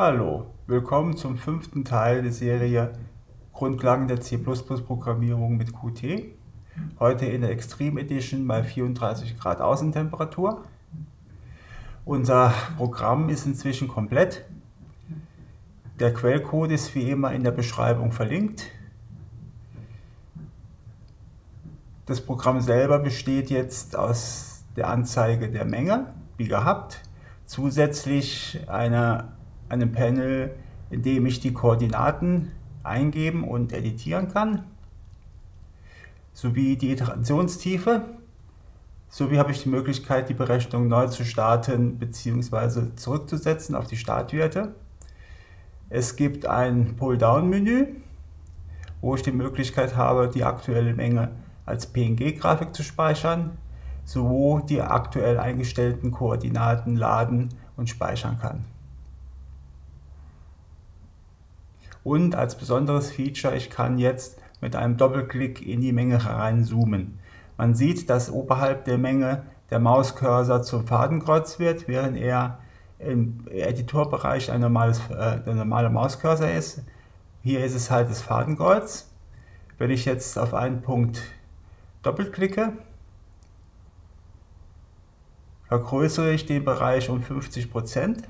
Hallo, willkommen zum fünften Teil der Serie Grundlagen der C++-Programmierung mit Qt. Heute in der Extreme Edition bei 34 Grad Außentemperatur. Unser Programm ist inzwischen komplett. Der Quellcode ist wie immer in der Beschreibung verlinkt. Das Programm selber besteht jetzt aus der Anzeige der Menge, wie gehabt, zusätzlich einer einem Panel, in dem ich die Koordinaten eingeben und editieren kann, sowie die Iterationstiefe. Sowie habe ich die Möglichkeit, die Berechnung neu zu starten bzw. zurückzusetzen auf die Startwerte. Es gibt ein Pull-Down-Menü, wo ich die Möglichkeit habe, die aktuelle Menge als PNG-Grafik zu speichern, so die aktuell eingestellten Koordinaten laden und speichern kann. Und als besonderes Feature, ich kann jetzt mit einem Doppelklick in die Menge hereinzoomen. Man sieht, dass oberhalb der Menge der Mauscursor zum Fadenkreuz wird, während er im Editorbereich ein normales, äh, der normale Mauscursor ist. Hier ist es halt das Fadenkreuz. Wenn ich jetzt auf einen Punkt doppelklicke, vergrößere ich den Bereich um 50 Prozent.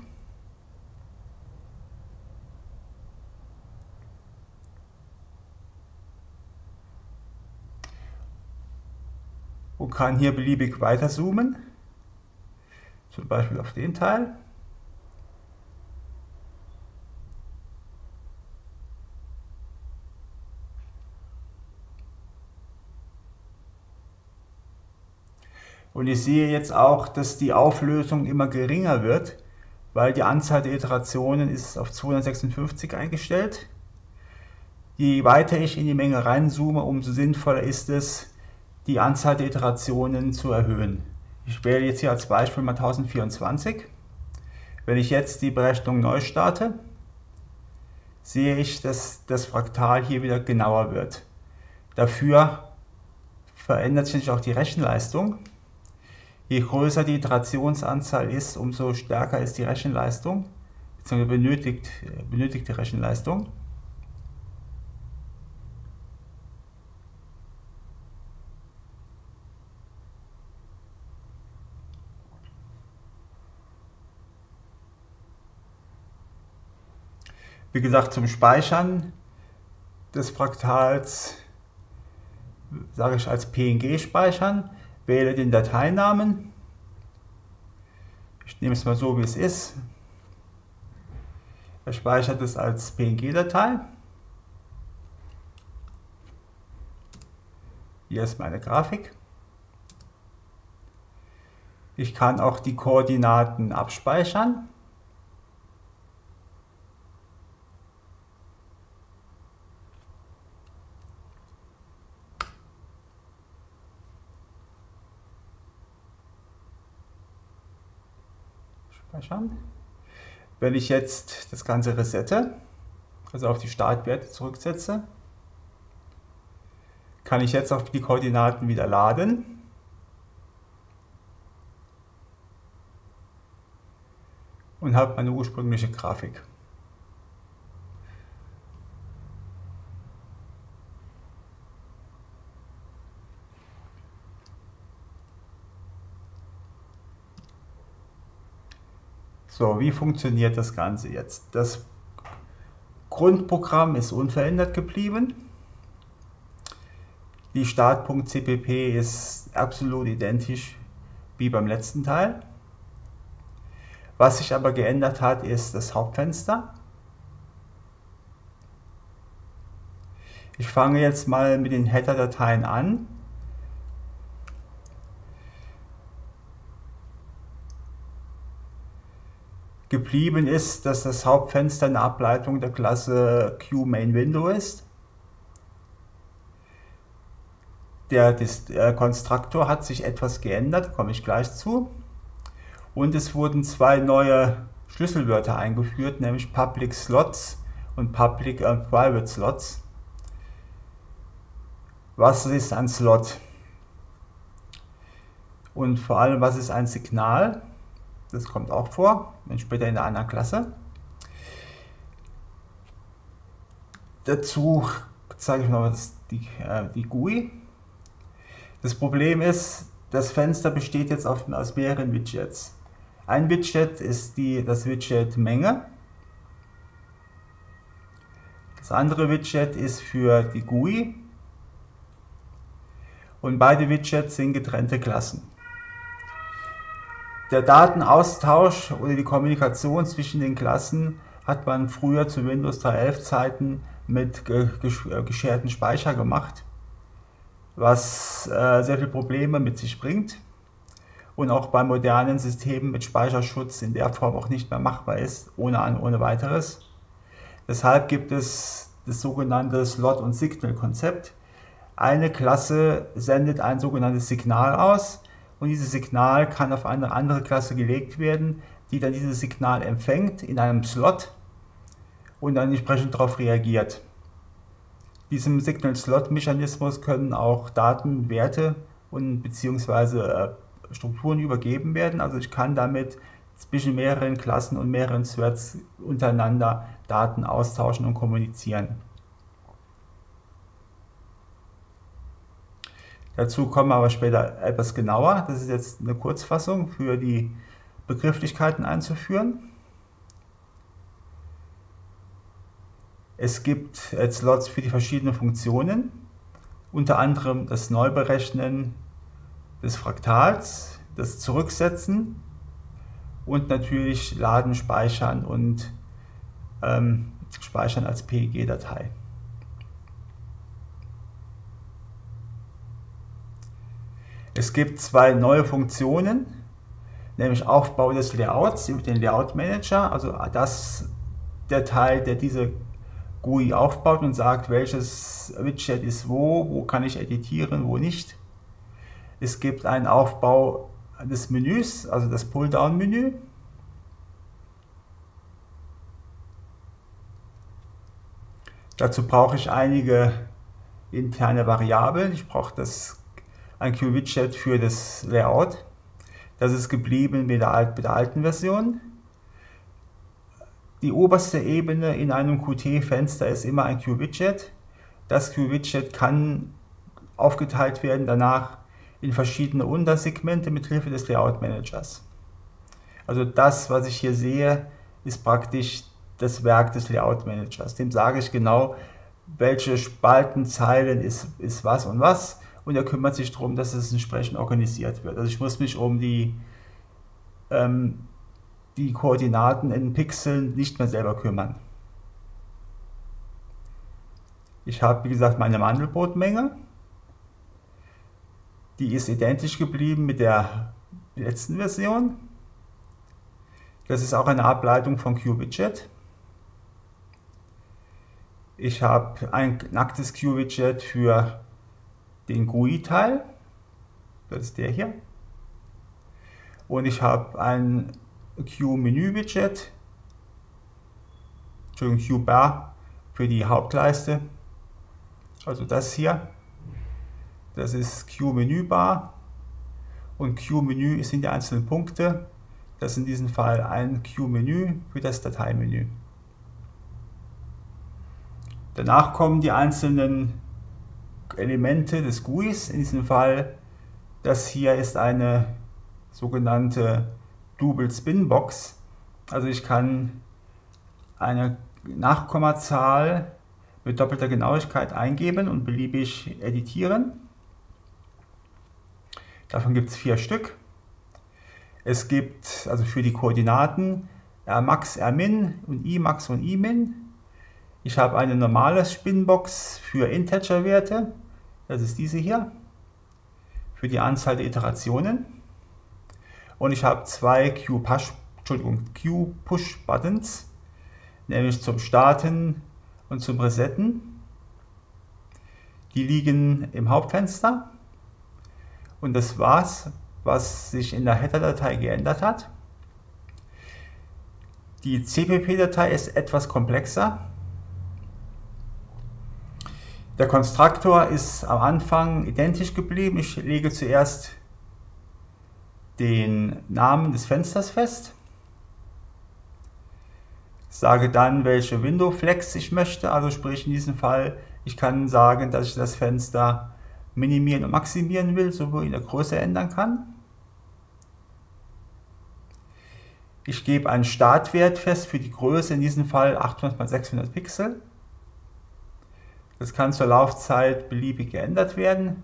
Und kann hier beliebig weiter zoomen. Zum Beispiel auf den Teil. Und ich sehe jetzt auch, dass die Auflösung immer geringer wird, weil die Anzahl der Iterationen ist auf 256 eingestellt. Je weiter ich in die Menge reinzoome, umso sinnvoller ist es, die Anzahl der Iterationen zu erhöhen. Ich wähle jetzt hier als Beispiel mal 1024. Wenn ich jetzt die Berechnung neu starte, sehe ich, dass das Fraktal hier wieder genauer wird. Dafür verändert sich auch die Rechenleistung. Je größer die Iterationsanzahl ist, umso stärker ist die Rechenleistung, bzw. benötigt, benötigte Rechenleistung. Wie gesagt, zum Speichern des Fraktals sage ich als PNG speichern, wähle den Dateinamen. Ich nehme es mal so, wie es ist. Er speichert es als PNG-Datei. Hier ist meine Grafik. Ich kann auch die Koordinaten abspeichern. Speichern. Wenn ich jetzt das Ganze resette, also auf die Startwerte zurücksetze, kann ich jetzt auf die Koordinaten wieder laden. Und habe meine ursprüngliche Grafik. So, wie funktioniert das Ganze jetzt? Das Grundprogramm ist unverändert geblieben. Die Start.cpp ist absolut identisch wie beim letzten Teil. Was sich aber geändert hat, ist das Hauptfenster. Ich fange jetzt mal mit den Header-Dateien an. Geblieben ist, dass das Hauptfenster eine Ableitung der Klasse QMainWindow ist. Der, der Konstruktor hat sich etwas geändert, komme ich gleich zu. Und es wurden zwei neue Schlüsselwörter eingeführt, nämlich Public Slots und Public und Private Slots. Was ist ein Slot? Und vor allem, was ist ein Signal? Das kommt auch vor, später in einer anderen Klasse. dazu zeige ich noch die, äh, die GUI. Das Problem ist, das Fenster besteht jetzt auf, aus mehreren Widgets. Ein Widget ist die, das Widget Menge. Das andere Widget ist für die GUI. Und beide Widgets sind getrennte Klassen. Der Datenaustausch oder die Kommunikation zwischen den Klassen hat man früher zu Windows 3.11 Zeiten mit gescherten Speicher gemacht was äh, sehr viele Probleme mit sich bringt und auch bei modernen Systemen mit Speicherschutz in der Form auch nicht mehr machbar ist, ohne, ohne weiteres. Deshalb gibt es das sogenannte Slot- und Signal-Konzept. Eine Klasse sendet ein sogenanntes Signal aus und dieses Signal kann auf eine andere Klasse gelegt werden, die dann dieses Signal empfängt in einem Slot und dann entsprechend darauf reagiert diesem Signal-Slot-Mechanismus können auch Daten, Werte und beziehungsweise äh, Strukturen übergeben werden. Also ich kann damit zwischen mehreren Klassen und mehreren Threads untereinander Daten austauschen und kommunizieren. Dazu kommen wir aber später etwas genauer. Das ist jetzt eine Kurzfassung für die Begrifflichkeiten einzuführen. Es gibt äh, Slots für die verschiedenen Funktionen, unter anderem das Neuberechnen des Fraktals, das Zurücksetzen und natürlich Laden, Speichern und ähm, Speichern als PEG-Datei. Es gibt zwei neue Funktionen, nämlich Aufbau des Layouts mit dem Layout Manager, also das der Teil, der diese GUI aufbaut und sagt, welches Widget ist wo, wo kann ich editieren, wo nicht. Es gibt einen Aufbau des Menüs, also das Pull-Down-Menü. Dazu brauche ich einige interne Variablen. Ich brauche das ein Q-Widget für das Layout. Das ist geblieben mit der, mit der alten Version. Die oberste Ebene in einem Qt-Fenster ist immer ein Q-Widget. Das Q-Widget kann aufgeteilt werden danach in verschiedene Untersegmente mit Hilfe des Layout Managers. Also das, was ich hier sehe, ist praktisch das Werk des Layout Managers. Dem sage ich genau, welche Spaltenzeilen ist, ist was und was und er kümmert sich darum, dass es entsprechend organisiert wird. Also ich muss mich um die ähm, die Koordinaten in Pixeln nicht mehr selber kümmern. Ich habe, wie gesagt, meine Mandelbrotmenge. Die ist identisch geblieben mit der letzten Version. Das ist auch eine Ableitung von QWidget. Ich habe ein nacktes QWidget für den GUI-Teil. Das ist der hier. Und ich habe ein Q-Menü-Widget, Entschuldigung, Q-Bar für die Hauptleiste. Also das hier, das ist Q-Menü-Bar und Q-Menü sind die einzelnen Punkte. Das ist in diesem Fall ein Q-Menü für das Dateimenü. Danach kommen die einzelnen Elemente des GUIs. In diesem Fall, das hier ist eine sogenannte Double Spin Box. Also ich kann eine Nachkommazahl mit doppelter Genauigkeit eingeben und beliebig editieren. Davon gibt es vier Stück. Es gibt also für die Koordinaten Rmax, Rmin und Imax und Imin. Ich habe eine normale Spinbox für Integer-Werte. Das ist diese hier. Für die Anzahl der Iterationen und ich habe zwei Q-Push-Buttons, nämlich zum Starten und zum Resetten. Die liegen im Hauptfenster und das war's, was sich in der Header-Datei geändert hat. Die CPP-Datei ist etwas komplexer. Der Konstruktor ist am Anfang identisch geblieben. Ich lege zuerst den Namen des Fensters fest. sage dann, welche Window Flex ich möchte, also sprich in diesem Fall, ich kann sagen, dass ich das Fenster minimieren und maximieren will, sowohl in der Größe ändern kann. Ich gebe einen Startwert fest für die Größe, in diesem Fall 800 x 600 Pixel. Das kann zur Laufzeit beliebig geändert werden.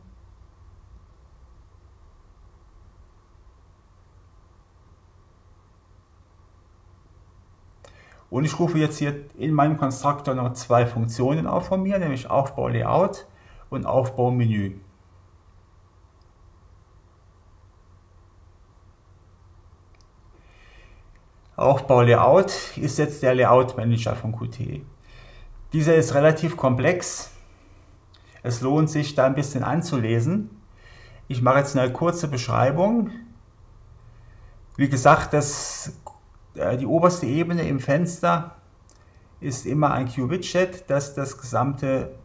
Und ich rufe jetzt hier in meinem Konstruktor noch zwei Funktionen auf von mir, nämlich Aufbau Layout und Aufbau Menü. Aufbau Layout ist jetzt der Layout Manager von Qt. Dieser ist relativ komplex. Es lohnt sich da ein bisschen anzulesen. Ich mache jetzt eine kurze Beschreibung. Wie gesagt, das äh, die oberste Ebene im Fenster ist immer ein Q-Widget, das das gesamte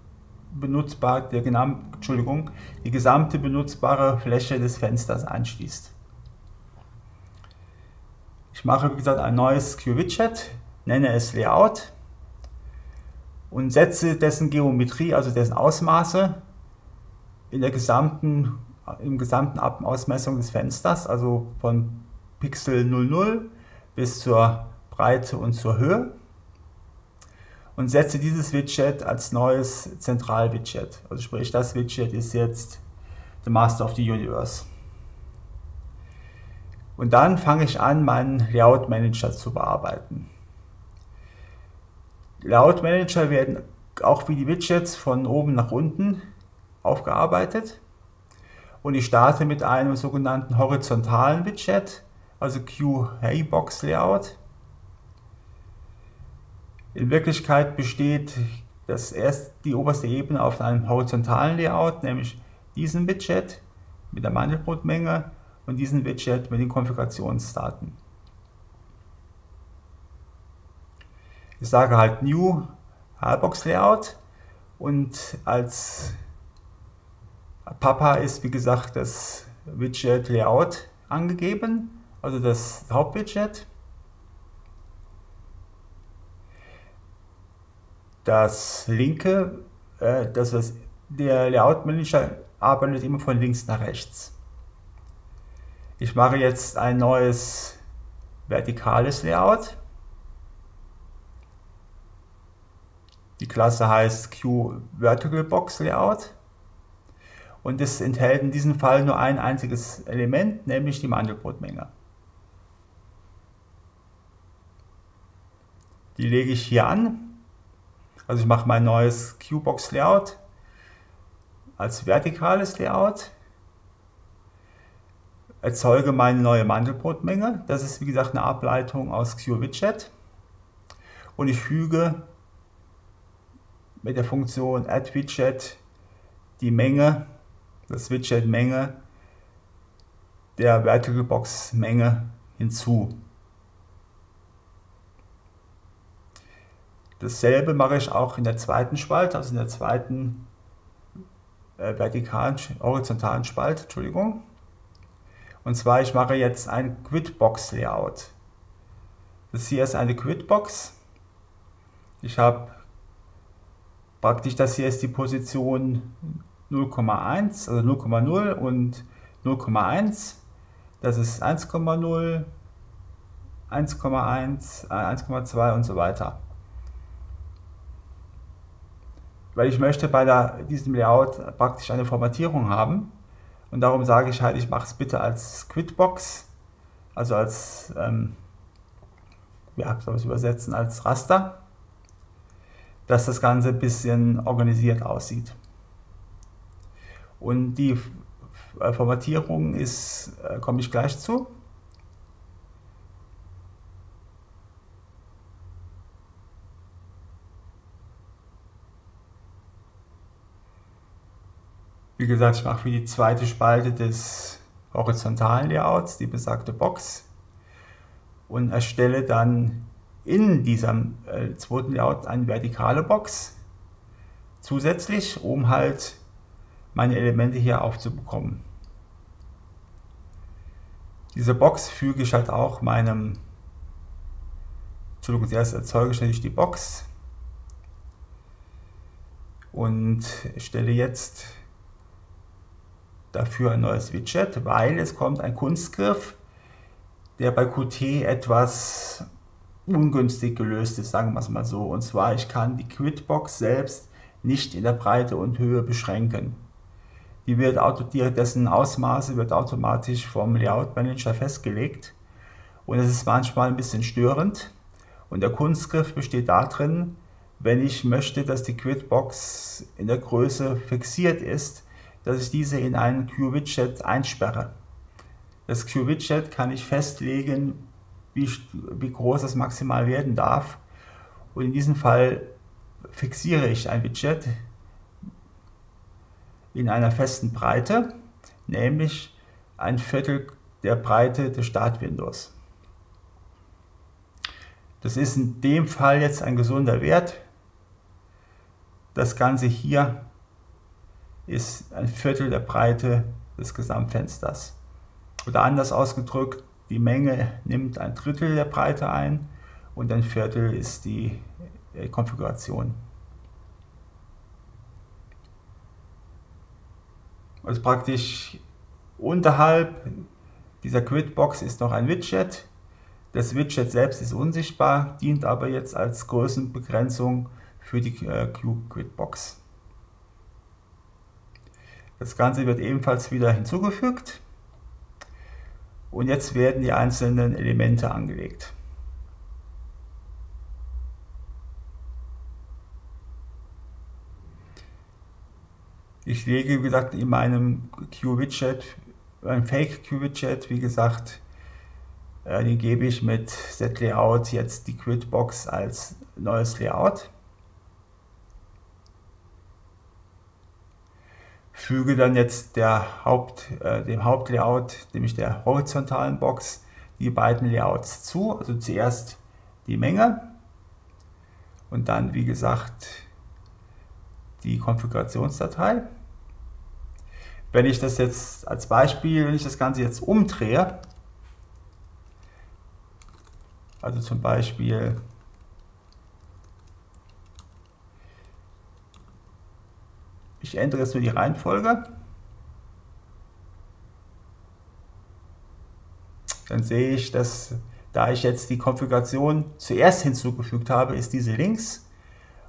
benutzbare, der, Entschuldigung, die gesamte benutzbare Fläche des Fensters anschließt. Ich mache, wie gesagt, ein neues Q-Widget, nenne es Layout und setze dessen Geometrie, also dessen Ausmaße, in der gesamten, im gesamten Ausmessung des Fensters, also von Pixel 00 bis zur Breite und zur Höhe und setze dieses Widget als neues Zentral-Widget. Also sprich, das Widget ist jetzt the Master of the Universe. Und dann fange ich an, meinen Layout Manager zu bearbeiten. Layout Manager werden auch wie die Widgets von oben nach unten aufgearbeitet. Und ich starte mit einem sogenannten horizontalen Widget, also Q-Haybox Layout. In Wirklichkeit besteht das erst die oberste Ebene auf einem horizontalen Layout, nämlich diesem Widget mit der Mandelbrotmenge und diesem Widget mit den Konfigurationsdaten. Ich sage halt New Halbox Layout und als Papa ist wie gesagt das Widget Layout angegeben also das Hauptwidget. Das linke, äh, das ist der Layout Manager arbeitet immer von links nach rechts. Ich mache jetzt ein neues vertikales Layout. Die Klasse heißt Q Vertical Box Layout und es enthält in diesem Fall nur ein einziges Element, nämlich die Mandelbrotmenge. Die lege ich hier an. Also ich mache mein neues Qbox Layout als vertikales Layout. Erzeuge meine neue Mandelbrotmenge. Das ist wie gesagt eine Ableitung aus QWidget. Und ich füge mit der Funktion addWidget die Menge, das Widget Menge der VerticalBox Menge hinzu. Dasselbe mache ich auch in der zweiten Spalte, also in der zweiten äh, vertikalen, horizontalen Spalte, Entschuldigung. Und zwar, ich mache jetzt ein Quidbox-Layout. Das hier ist eine Quidbox. Ich habe praktisch, das hier ist die Position 0,1, also 0,0 und 0,1. Das ist 1,0, 1,1, 1,2 und so weiter weil ich möchte bei der, diesem Layout praktisch eine Formatierung haben. Und darum sage ich halt, ich mache es bitte als Quitbox, also als, ähm, ja, soll ich übersetzen, als Raster, dass das Ganze ein bisschen organisiert aussieht. Und die Formatierung ist, äh, komme ich gleich zu. Wie gesagt, ich mache für die zweite Spalte des horizontalen Layouts die besagte Box und erstelle dann in diesem äh, zweiten Layout eine vertikale Box zusätzlich, um halt meine Elemente hier aufzubekommen. Diese Box füge ich halt auch meinem Entschuldigung, zuerst erzeuge ich natürlich die Box und stelle jetzt dafür ein neues Widget, weil es kommt ein Kunstgriff, der bei Qt etwas ungünstig gelöst ist, sagen wir es mal so. Und zwar, ich kann die Quitbox selbst nicht in der Breite und Höhe beschränken. Die wird dessen Ausmaße wird automatisch vom Layout Manager festgelegt und es ist manchmal ein bisschen störend. Und der Kunstgriff besteht darin, wenn ich möchte, dass die Quitbox in der Größe fixiert ist, dass ich diese in einen Q-Widget einsperre. Das Q-Widget kann ich festlegen, wie, wie groß es maximal werden darf. Und in diesem Fall fixiere ich ein Widget in einer festen Breite, nämlich ein Viertel der Breite des Startwindows. Das ist in dem Fall jetzt ein gesunder Wert. Das Ganze hier ist ein Viertel der Breite des Gesamtfensters. Oder anders ausgedrückt, die Menge nimmt ein Drittel der Breite ein und ein Viertel ist die äh, Konfiguration. Also praktisch unterhalb dieser Quidbox ist noch ein Widget. Das Widget selbst ist unsichtbar, dient aber jetzt als Größenbegrenzung für die äh, Q-Quidbox. Das Ganze wird ebenfalls wieder hinzugefügt und jetzt werden die einzelnen Elemente angelegt. Ich lege, wie gesagt, in meinem Q-Widget, ein Fake-Q-Widget, wie gesagt, äh, den gebe ich mit Set-Layout jetzt die Quidbox als neues Layout. Füge dann jetzt Haupt, äh, dem Hauptlayout, nämlich der horizontalen Box, die beiden Layouts zu. Also zuerst die Menge und dann, wie gesagt, die Konfigurationsdatei. Wenn ich das jetzt als Beispiel, wenn ich das Ganze jetzt umdrehe, also zum Beispiel ich ändere jetzt nur die Reihenfolge, dann sehe ich, dass da ich jetzt die Konfiguration zuerst hinzugefügt habe, ist diese links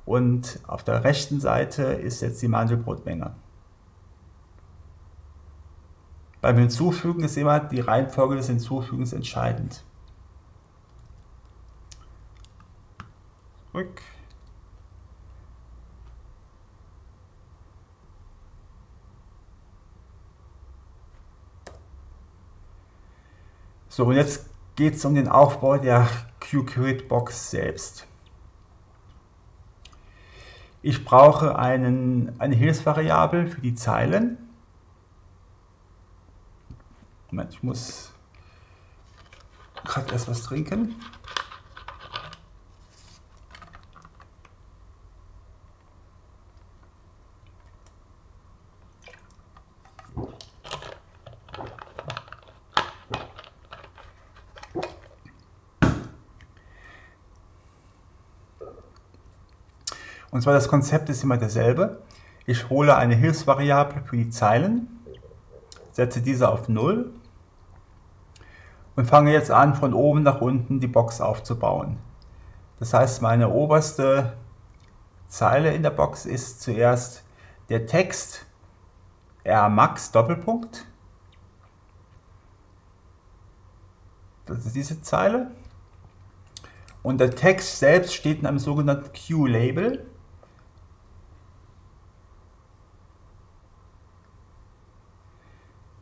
und auf der rechten Seite ist jetzt die Mandelbrotmenge. Beim Hinzufügen ist immer die Reihenfolge des Hinzufügens entscheidend. Zurück. So, und jetzt geht es um den Aufbau der QQuid-Box selbst. Ich brauche einen, eine Hilfsvariable für die Zeilen. Moment, ich muss gerade erst was trinken. Und zwar das Konzept ist immer dasselbe. Ich hole eine Hilfsvariable für die Zeilen, setze diese auf 0 und fange jetzt an, von oben nach unten die Box aufzubauen. Das heißt, meine oberste Zeile in der Box ist zuerst der Text Rmax Doppelpunkt. Das ist diese Zeile. Und der Text selbst steht in einem sogenannten Q-Label.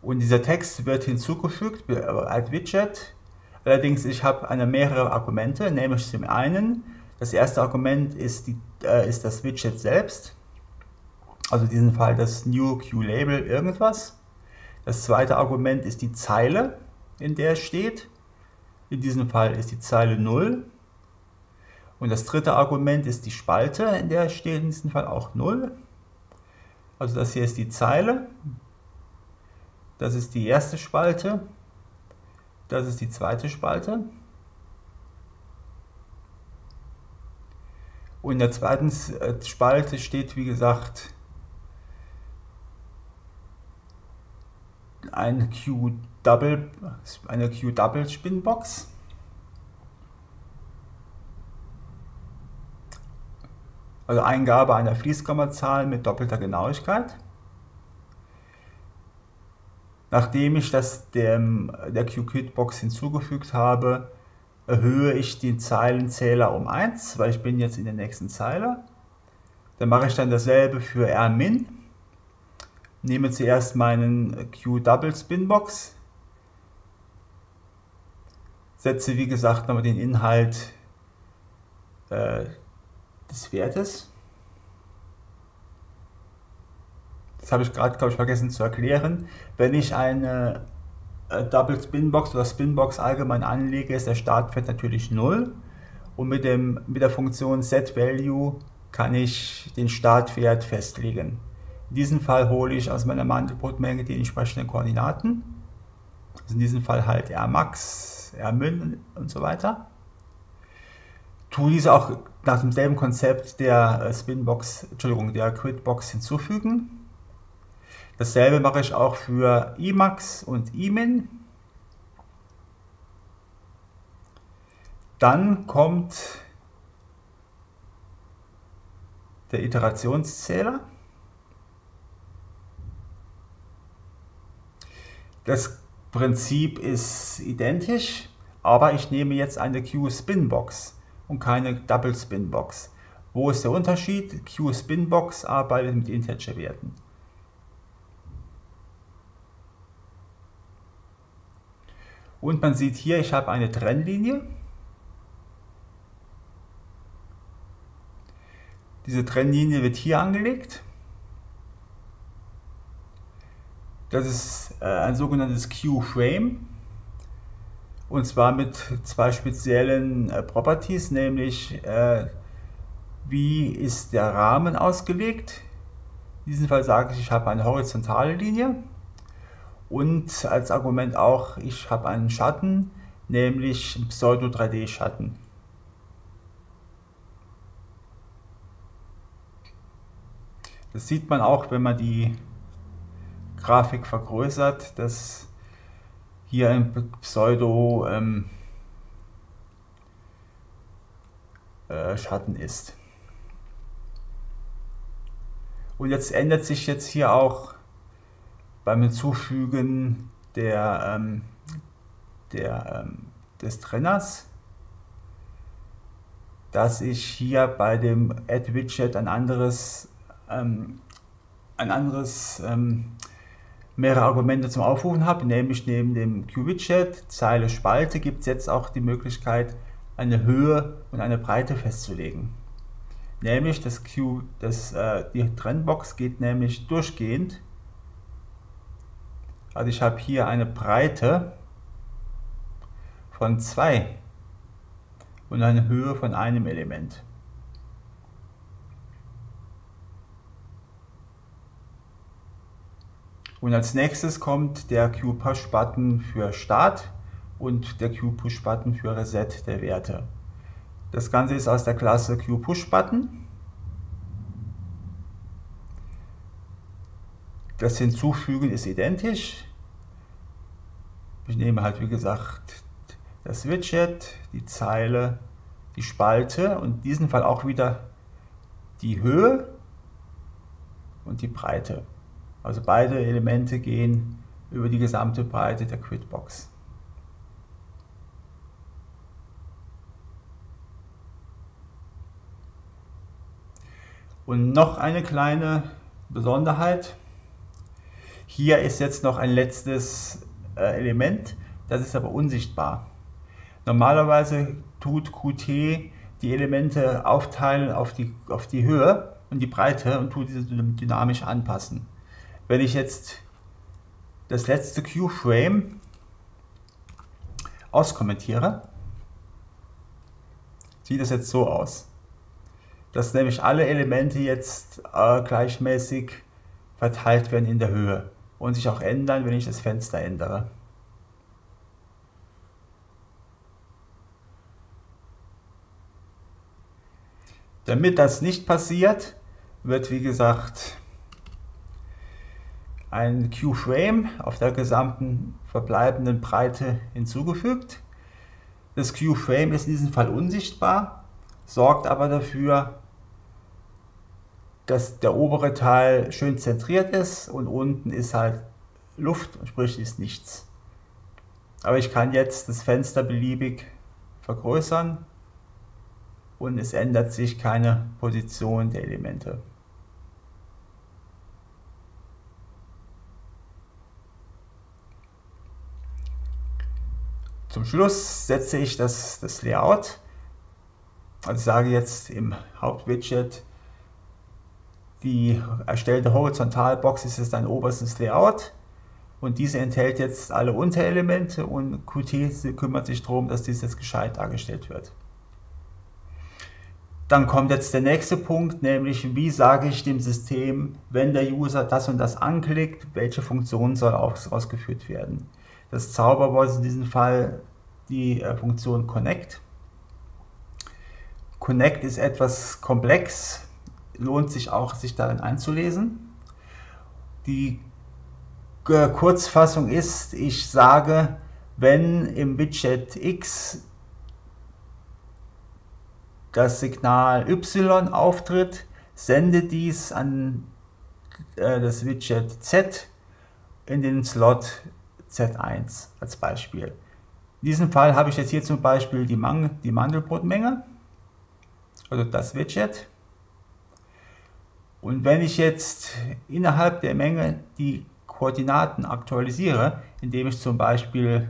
Und dieser Text wird hinzugefügt als Widget. Allerdings, ich habe eine mehrere Argumente, nämlich zum einen, das erste Argument ist, die, äh, ist das Widget selbst, also in diesem Fall das New Q-Label irgendwas. Das zweite Argument ist die Zeile, in der es steht. In diesem Fall ist die Zeile 0. Und das dritte Argument ist die Spalte, in der es steht, in diesem Fall auch 0. Also das hier ist die Zeile, das ist die erste Spalte. Das ist die zweite Spalte. Und in der zweiten äh, Spalte steht, wie gesagt, ein Q-Double, eine Q-Double-Spinbox. Also Eingabe einer Fließkommazahl mit doppelter Genauigkeit. Nachdem ich das dem, der QQuit-Box hinzugefügt habe, erhöhe ich den Zeilenzähler um 1, weil ich bin jetzt in der nächsten Zeile. Dann mache ich dann dasselbe für Rmin. Nehme zuerst meinen Q-Double-Spinbox, setze wie gesagt nochmal den Inhalt äh, des Wertes. Das habe ich gerade, glaube ich, vergessen zu erklären. Wenn ich eine äh, Double Spinbox oder Spinbox allgemein anlege, ist der Startwert natürlich 0. Und mit, dem, mit der Funktion setValue kann ich den Startwert festlegen. In diesem Fall hole ich aus meiner Mandelbrotmenge die entsprechenden Koordinaten. Also in diesem Fall halt Rmax, Rmin und so weiter. Tue diese auch nach demselben Konzept der äh, Spinbox, Entschuldigung, der Quitbox hinzufügen. Dasselbe mache ich auch für Emax und Emin. Dann kommt der Iterationszähler. Das Prinzip ist identisch, aber ich nehme jetzt eine Q-Spinbox und keine Double Spin Box. Wo ist der Unterschied? Q Spin Box arbeitet mit Integer-Werten. Und man sieht hier, ich habe eine Trennlinie. Diese Trennlinie wird hier angelegt. Das ist äh, ein sogenanntes Q-Frame. Und zwar mit zwei speziellen äh, Properties, nämlich äh, wie ist der Rahmen ausgelegt. In diesem Fall sage ich, ich habe eine horizontale Linie. Und als Argument auch, ich habe einen Schatten, nämlich Pseudo-3D-Schatten. Das sieht man auch, wenn man die Grafik vergrößert, dass hier ein Pseudo ähm, äh, Schatten ist. Und jetzt ändert sich jetzt hier auch beim Hinzufügen der, ähm, der, ähm, des Trenners, dass ich hier bei dem Add Widget ein anderes, ähm, ein anderes ähm, mehrere Argumente zum Aufrufen habe, nämlich neben dem Q-Widget, Zeile, Spalte gibt es jetzt auch die Möglichkeit, eine Höhe und eine Breite festzulegen. Nämlich das Q, das, äh, die Trennbox geht nämlich durchgehend. Also ich habe hier eine Breite von 2 und eine Höhe von einem Element. Und als nächstes kommt der Q-Push-Button für Start und der Q-Push-Button für Reset der Werte. Das Ganze ist aus der Klasse Q-Push-Button. Das Hinzufügen ist identisch. Ich nehme halt wie gesagt das Widget, die Zeile, die Spalte und in diesem Fall auch wieder die Höhe und die Breite. Also beide Elemente gehen über die gesamte Breite der Quitbox. Und noch eine kleine Besonderheit. Hier ist jetzt noch ein letztes Element, das ist aber unsichtbar. Normalerweise tut Qt die Elemente aufteilen auf die, auf die Höhe und die Breite und tut diese dynamisch anpassen. Wenn ich jetzt das letzte Q-Frame auskommentiere, sieht es jetzt so aus. Dass nämlich alle Elemente jetzt äh, gleichmäßig verteilt werden in der Höhe und sich auch ändern, wenn ich das Fenster ändere. Damit das nicht passiert, wird wie gesagt ein Q-Frame auf der gesamten verbleibenden Breite hinzugefügt. Das Q-Frame ist in diesem Fall unsichtbar, sorgt aber dafür, dass der obere Teil schön zentriert ist und unten ist halt Luft, sprich ist nichts. Aber ich kann jetzt das Fenster beliebig vergrößern und es ändert sich keine Position der Elemente. Zum Schluss setze ich das, das Layout. Also sage jetzt im Hauptwidget, die erstellte Horizontalbox ist jetzt ein oberstes Layout und diese enthält jetzt alle Unterelemente und Qt kümmert sich darum, dass dies jetzt gescheit dargestellt wird. Dann kommt jetzt der nächste Punkt, nämlich wie sage ich dem System, wenn der User das und das anklickt, welche Funktion soll ausgeführt werden. Das Zauberwort ist in diesem Fall die äh, Funktion Connect. Connect ist etwas komplex, lohnt sich auch, sich darin einzulesen. Die äh, Kurzfassung ist, ich sage, wenn im Widget X das Signal Y auftritt, sende dies an äh, das Widget Z in den Slot Z1 als Beispiel. In diesem Fall habe ich jetzt hier zum Beispiel die, Mang die Mandelbrotmenge, also das Widget. Und wenn ich jetzt innerhalb der Menge die Koordinaten aktualisiere, indem ich zum Beispiel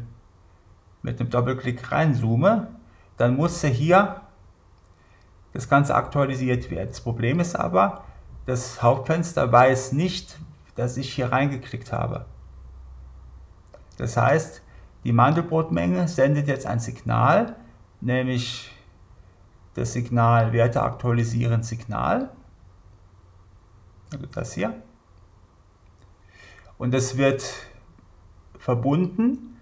mit einem Doppelklick reinzoome, dann muss hier das Ganze aktualisiert werden. Das Problem ist aber, das Hauptfenster weiß nicht, dass ich hier reingeklickt habe. Das heißt, die Mandelbrotmenge sendet jetzt ein Signal, nämlich das Signal Werte aktualisieren Signal. Also das hier. Und das wird verbunden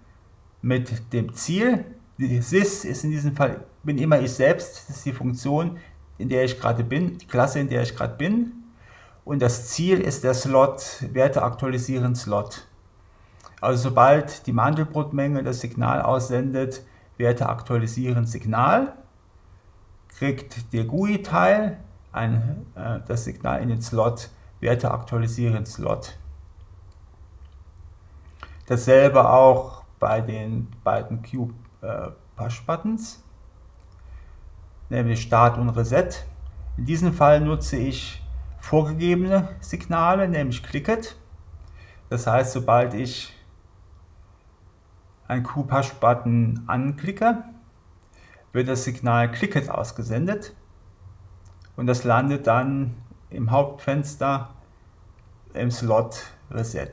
mit dem Ziel. Sys ist in diesem Fall, bin immer ich selbst, das ist die Funktion, in der ich gerade bin, die Klasse, in der ich gerade bin. Und das Ziel ist der Slot, Werte aktualisieren Slot. Also sobald die Mandelbrotmenge das Signal aussendet, Werte aktualisieren Signal, kriegt der GUI-Teil äh, das Signal in den Slot, Werte aktualisieren Slot. Dasselbe auch bei den beiden Q-Push-Buttons, äh, nämlich Start und Reset. In diesem Fall nutze ich vorgegebene Signale, nämlich Clicket. Das heißt, sobald ich einen Q-Push-Button anklicke, wird das Signal Clicket ausgesendet und das landet dann im Hauptfenster im Slot Reset.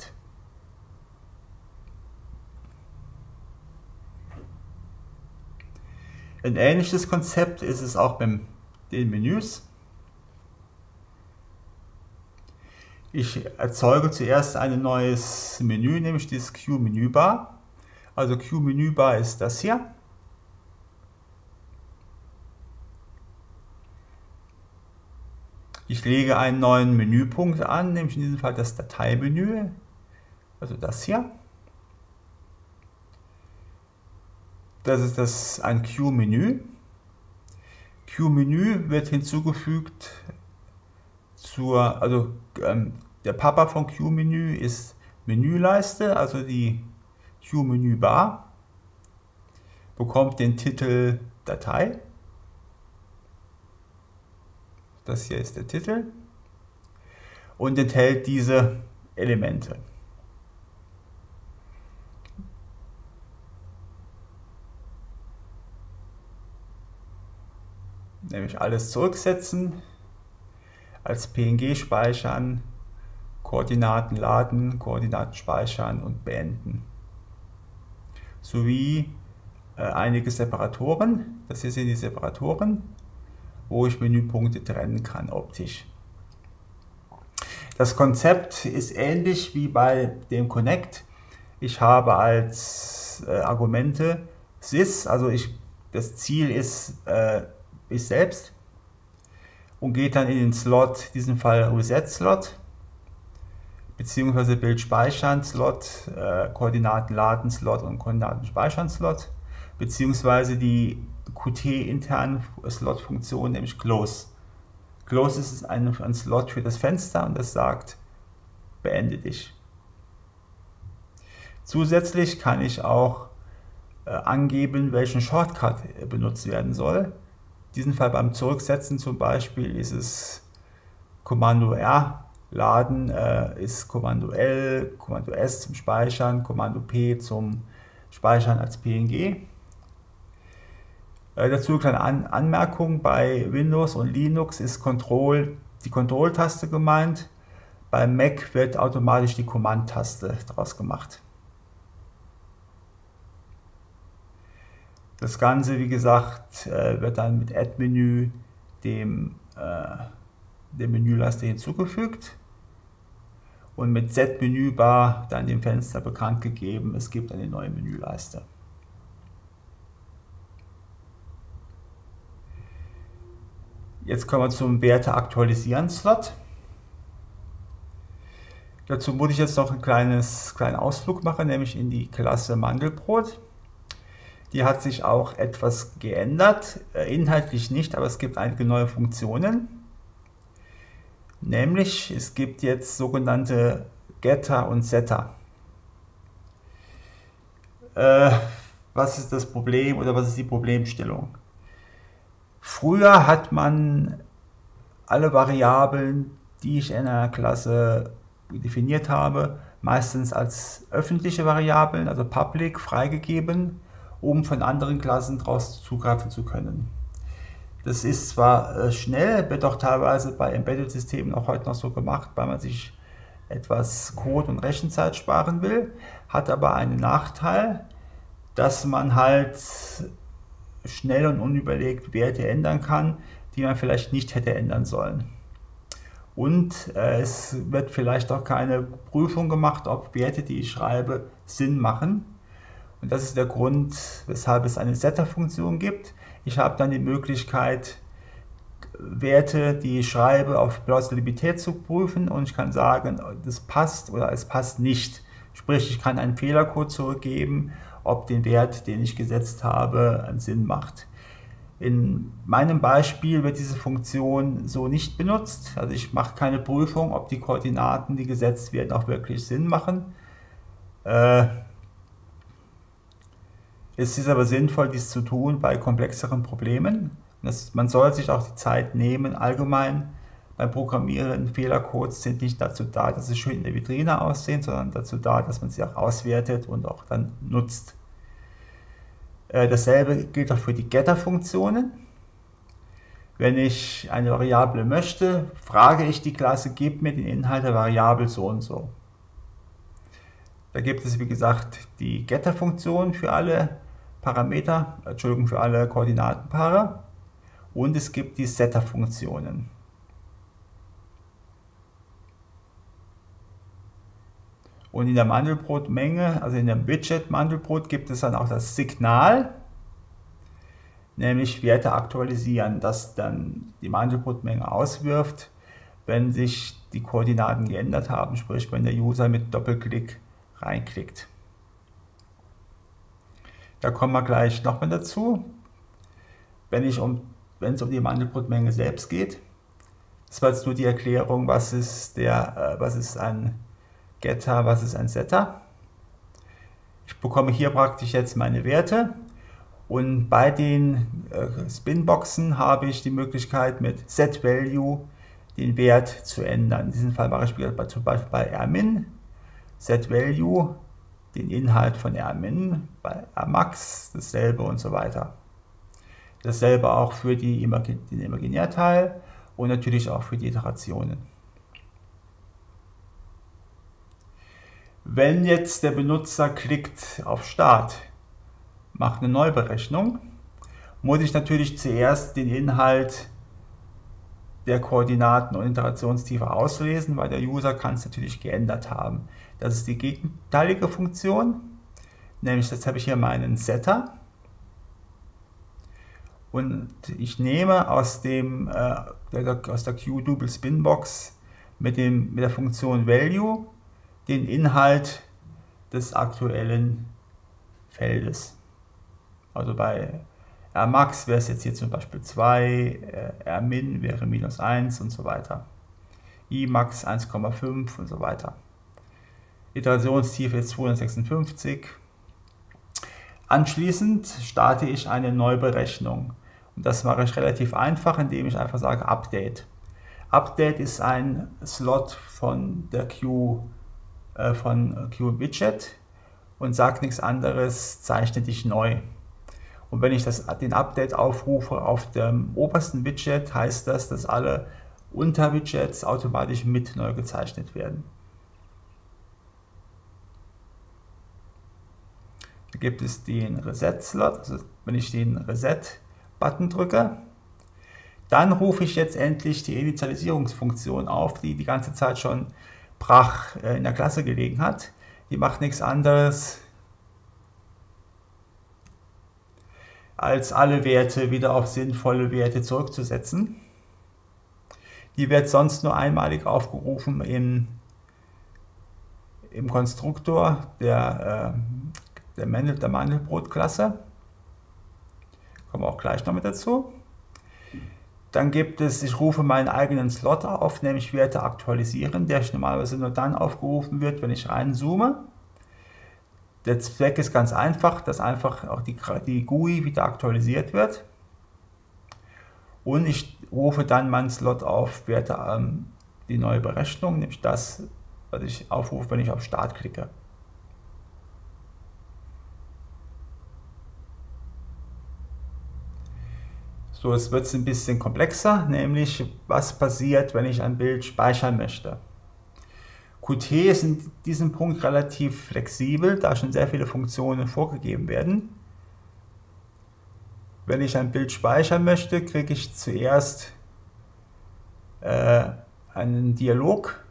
Ein ähnliches Konzept ist es auch beim den Menüs. Ich erzeuge zuerst ein neues Menü, nämlich dieses Q-Menübar. Also Q-Menübar ist das hier. Ich lege einen neuen Menüpunkt an, nämlich in diesem Fall das Dateimenü, also das hier. Das ist das ein Q-Menü. Q-Menü wird hinzugefügt zur, also ähm, der Papa von Q-Menü ist Menüleiste, also die Q-Menü-Bar, bekommt den Titel Datei. Das hier ist der Titel. Und enthält diese Elemente. Nämlich alles zurücksetzen, als PNG speichern, Koordinaten laden, Koordinaten speichern und beenden. Sowie äh, einige Separatoren. Das hier sind die Separatoren, wo ich Menüpunkte trennen kann optisch. Das Konzept ist ähnlich wie bei dem Connect. Ich habe als äh, Argumente sys, also ich, das Ziel ist äh, ich selbst. und geht dann in den Slot, in diesem Fall Reset-Slot, beziehungsweise Bild speichern Slot, äh, Koordinaten laden Slot und Koordinaten speichern Slot, beziehungsweise die Qt-internen Slot-Funktion, nämlich Close. Close ist ein, ein Slot für das Fenster und das sagt, beende dich. Zusätzlich kann ich auch äh, angeben, welchen Shortcut benutzt werden soll. In diesem Fall beim Zurücksetzen zum Beispiel ist es Kommando R, Laden äh, ist Kommando L, Kommando S zum Speichern, Kommando P zum Speichern als PNG. Äh, dazu eine kleine An Anmerkung, bei Windows und Linux ist Control, die Control-Taste gemeint, bei Mac wird automatisch die Command-Taste daraus gemacht. Das Ganze, wie gesagt, äh, wird dann mit Add-Menü dem, äh, der Menüleiste hinzugefügt und mit Z-Menübar dann dem Fenster bekannt gegeben, es gibt eine neue Menüleiste. Jetzt kommen wir zum Werte aktualisieren Slot. Dazu muss ich jetzt noch einen kleines, kleinen Ausflug machen, nämlich in die Klasse Mandelbrot. Die hat sich auch etwas geändert, äh, inhaltlich nicht, aber es gibt einige neue Funktionen. Nämlich, es gibt jetzt sogenannte Getter und Setter. Äh, was ist das Problem oder was ist die Problemstellung? Früher hat man alle Variablen, die ich in einer Klasse definiert habe, meistens als öffentliche Variablen, also public, freigegeben, um von anderen Klassen daraus zugreifen zu können. Das ist zwar äh, schnell, wird auch teilweise bei Embedded-Systemen auch heute noch so gemacht, weil man sich etwas Code und Rechenzeit sparen will, hat aber einen Nachteil, dass man halt schnell und unüberlegt Werte ändern kann, die man vielleicht nicht hätte ändern sollen. Und äh, es wird vielleicht auch keine Prüfung gemacht, ob Werte, die ich schreibe, Sinn machen. Und das ist der Grund, weshalb es eine Setter-Funktion gibt. Ich habe dann die Möglichkeit, Werte, die ich schreibe, auf Plausibilität zu prüfen und ich kann sagen, das passt oder es passt nicht. Sprich, ich kann einen Fehlercode zurückgeben ob den Wert, den ich gesetzt habe, einen Sinn macht. In meinem Beispiel wird diese Funktion so nicht benutzt. Also ich mache keine Prüfung, ob die Koordinaten, die gesetzt werden, auch wirklich Sinn machen. Äh, es ist aber sinnvoll, dies zu tun bei komplexeren Problemen. Das, man soll sich auch die Zeit nehmen, allgemein beim Programmieren. Fehlercodes sind nicht dazu da, dass sie schön in der Vitrine aussehen, sondern dazu da, dass man sie auch auswertet und auch dann nutzt. Äh, dasselbe gilt auch für die Getter-Funktionen. Wenn ich eine Variable möchte, frage ich die Klasse, gib mir den Inhalt der Variable so und so. Da gibt es, wie gesagt, die Getter-Funktion für alle Parameter, Entschuldigung, für alle Koordinatenpaare und es gibt die Setter-Funktionen. Und in der Mandelbrotmenge, also in dem Widget Mandelbrot, gibt es dann auch das Signal, nämlich Werte aktualisieren, das dann die Mandelbrotmenge auswirft, wenn sich die Koordinaten geändert haben, sprich wenn der User mit Doppelklick reinklickt. Da kommen wir gleich nochmal dazu. Wenn, ich um, es um die Mandelbrotmenge selbst geht, das war jetzt nur die Erklärung, was ist, der, äh, was ist ein Getter, was ist ein Setter. Ich bekomme hier praktisch jetzt meine Werte und bei den äh, Spinboxen habe ich die Möglichkeit mit setValue den Wert zu ändern. In diesem Fall mache ich zum Beispiel bei rmin setValue den Inhalt von rmin, bei rmax dasselbe und so weiter. Dasselbe auch für die, den Imaginärteil und natürlich auch für die Iterationen. Wenn jetzt der Benutzer klickt auf Start, macht eine Neuberechnung, muss ich natürlich zuerst den Inhalt der Koordinaten und Iterationstiefe auslesen, weil der User kann es natürlich geändert haben. Das ist die gegenteilige Funktion, nämlich jetzt habe ich hier meinen Setter und ich nehme aus, dem, äh, der, aus der Q-Double-Spin-Box mit, mit der Funktion Value den Inhalt des aktuellen Feldes. Also bei Rmax wäre es jetzt hier zum Beispiel 2, Rmin wäre minus 1 und so weiter. Imax 1,5 und so weiter. Iterationstiefe ist 256. Anschließend starte ich eine Neuberechnung. Und das mache ich relativ einfach, indem ich einfach sage Update. Update ist ein Slot von der Q äh, von Q-Widget und sagt nichts anderes, zeichne dich neu. Und wenn ich das, den Update aufrufe auf dem obersten Widget, heißt das, dass alle Unterwidgets automatisch mit neu gezeichnet werden. Da gibt es den Reset-Slot, also wenn ich den Reset-Button drücke, dann rufe ich jetzt endlich die Initialisierungsfunktion auf, die die ganze Zeit schon brach äh, in der Klasse gelegen hat. Die macht nichts anderes, als alle Werte wieder auf sinnvolle Werte zurückzusetzen. Die wird sonst nur einmalig aufgerufen im, im Konstruktor der, äh, der Mandelbrot-Klasse. Kommen wir auch gleich noch mit dazu. Dann gibt es, ich rufe meinen eigenen Slot auf, nämlich Werte aktualisieren, der normalerweise nur dann aufgerufen wird, wenn ich reinzoome. Der Zweck ist ganz einfach, dass einfach auch die, die GUI wieder aktualisiert wird. Und ich rufe dann meinen Slot auf, werte ähm, die neue Berechnung, nämlich das, was ich aufrufe, wenn ich auf Start klicke. So, jetzt wird es ein bisschen komplexer, nämlich was passiert, wenn ich ein Bild speichern möchte. Qt ist in diesem Punkt relativ flexibel, da schon sehr viele Funktionen vorgegeben werden. Wenn ich ein Bild speichern möchte, kriege ich zuerst äh, einen Dialog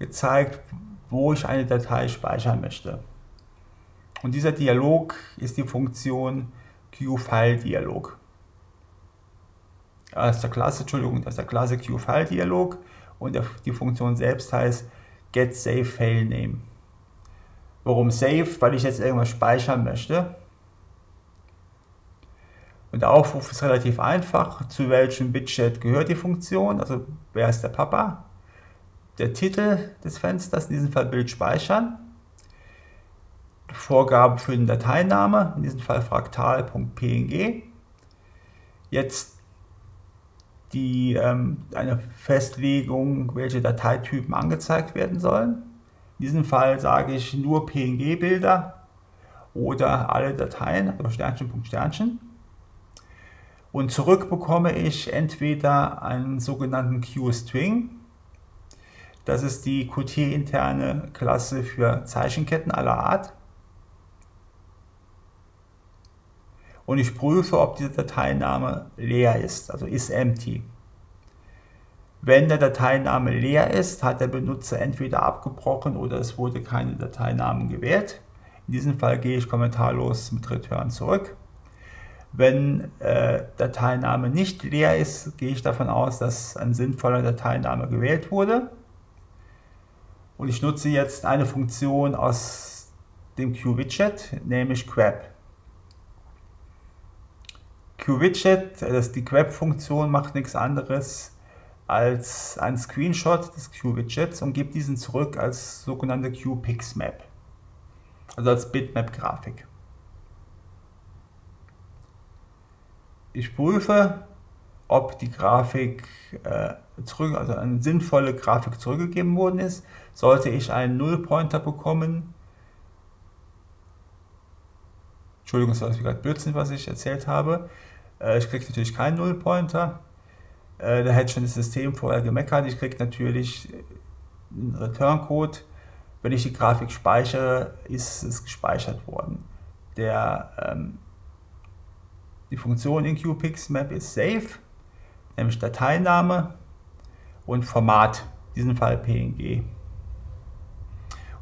gezeigt, wo ich eine Datei speichern möchte. Und dieser Dialog ist die Funktion QFile-Dialog aus der Klasse, Entschuldigung, aus der Klasse QFile-Dialog und der, die Funktion selbst heißt getSaveFileName. Warum Save? Weil ich jetzt irgendwas speichern möchte. Und der Aufruf ist relativ einfach. Zu welchem Widget gehört die Funktion? Also wer ist der Papa? Der Titel des Fensters, in diesem Fall Bild speichern. Vorgabe für den Dateiname, in diesem Fall fraktal.png. Jetzt die, ähm, eine Festlegung, welche Dateitypen angezeigt werden sollen. In diesem Fall sage ich nur PNG-Bilder oder alle Dateien, also Sternchen, Punkt, Sternchen. Und zurück bekomme ich entweder einen sogenannten Q-String, das ist die Qt-interne Klasse für Zeichenketten aller Art. Und ich prüfe, ob dieser Dateiname leer ist, also ist empty. Wenn der Dateiname leer ist, hat der Benutzer entweder abgebrochen oder es wurde keine Dateinamen gewählt. In diesem Fall gehe ich kommentarlos mit Return zurück. Wenn äh, Dateiname nicht leer ist, gehe ich davon aus, dass ein sinnvoller Dateiname gewählt wurde. Und ich nutze jetzt eine Funktion aus dem QWidget, nämlich grep. QWidget, das die Grab-Funktion macht nichts anderes als ein Screenshot des QWidgets und gibt diesen zurück als sogenannte QPixMap, also als Bitmap-Grafik. Ich prüfe, ob die Grafik äh, zurück, also eine sinnvolle Grafik zurückgegeben worden ist. Sollte ich einen Nullpointer bekommen, Entschuldigung, das war gerade Blödsinn, was ich erzählt habe. Äh, ich kriege natürlich keinen Nullpointer. Äh, da hätte schon das System vorher gemeckert. Ich kriege natürlich einen Return-Code. Wenn ich die Grafik speichere, ist es gespeichert worden. Der, ähm, die Funktion in QPixMap ist Save, nämlich Dateiname und Format, in diesem Fall PNG.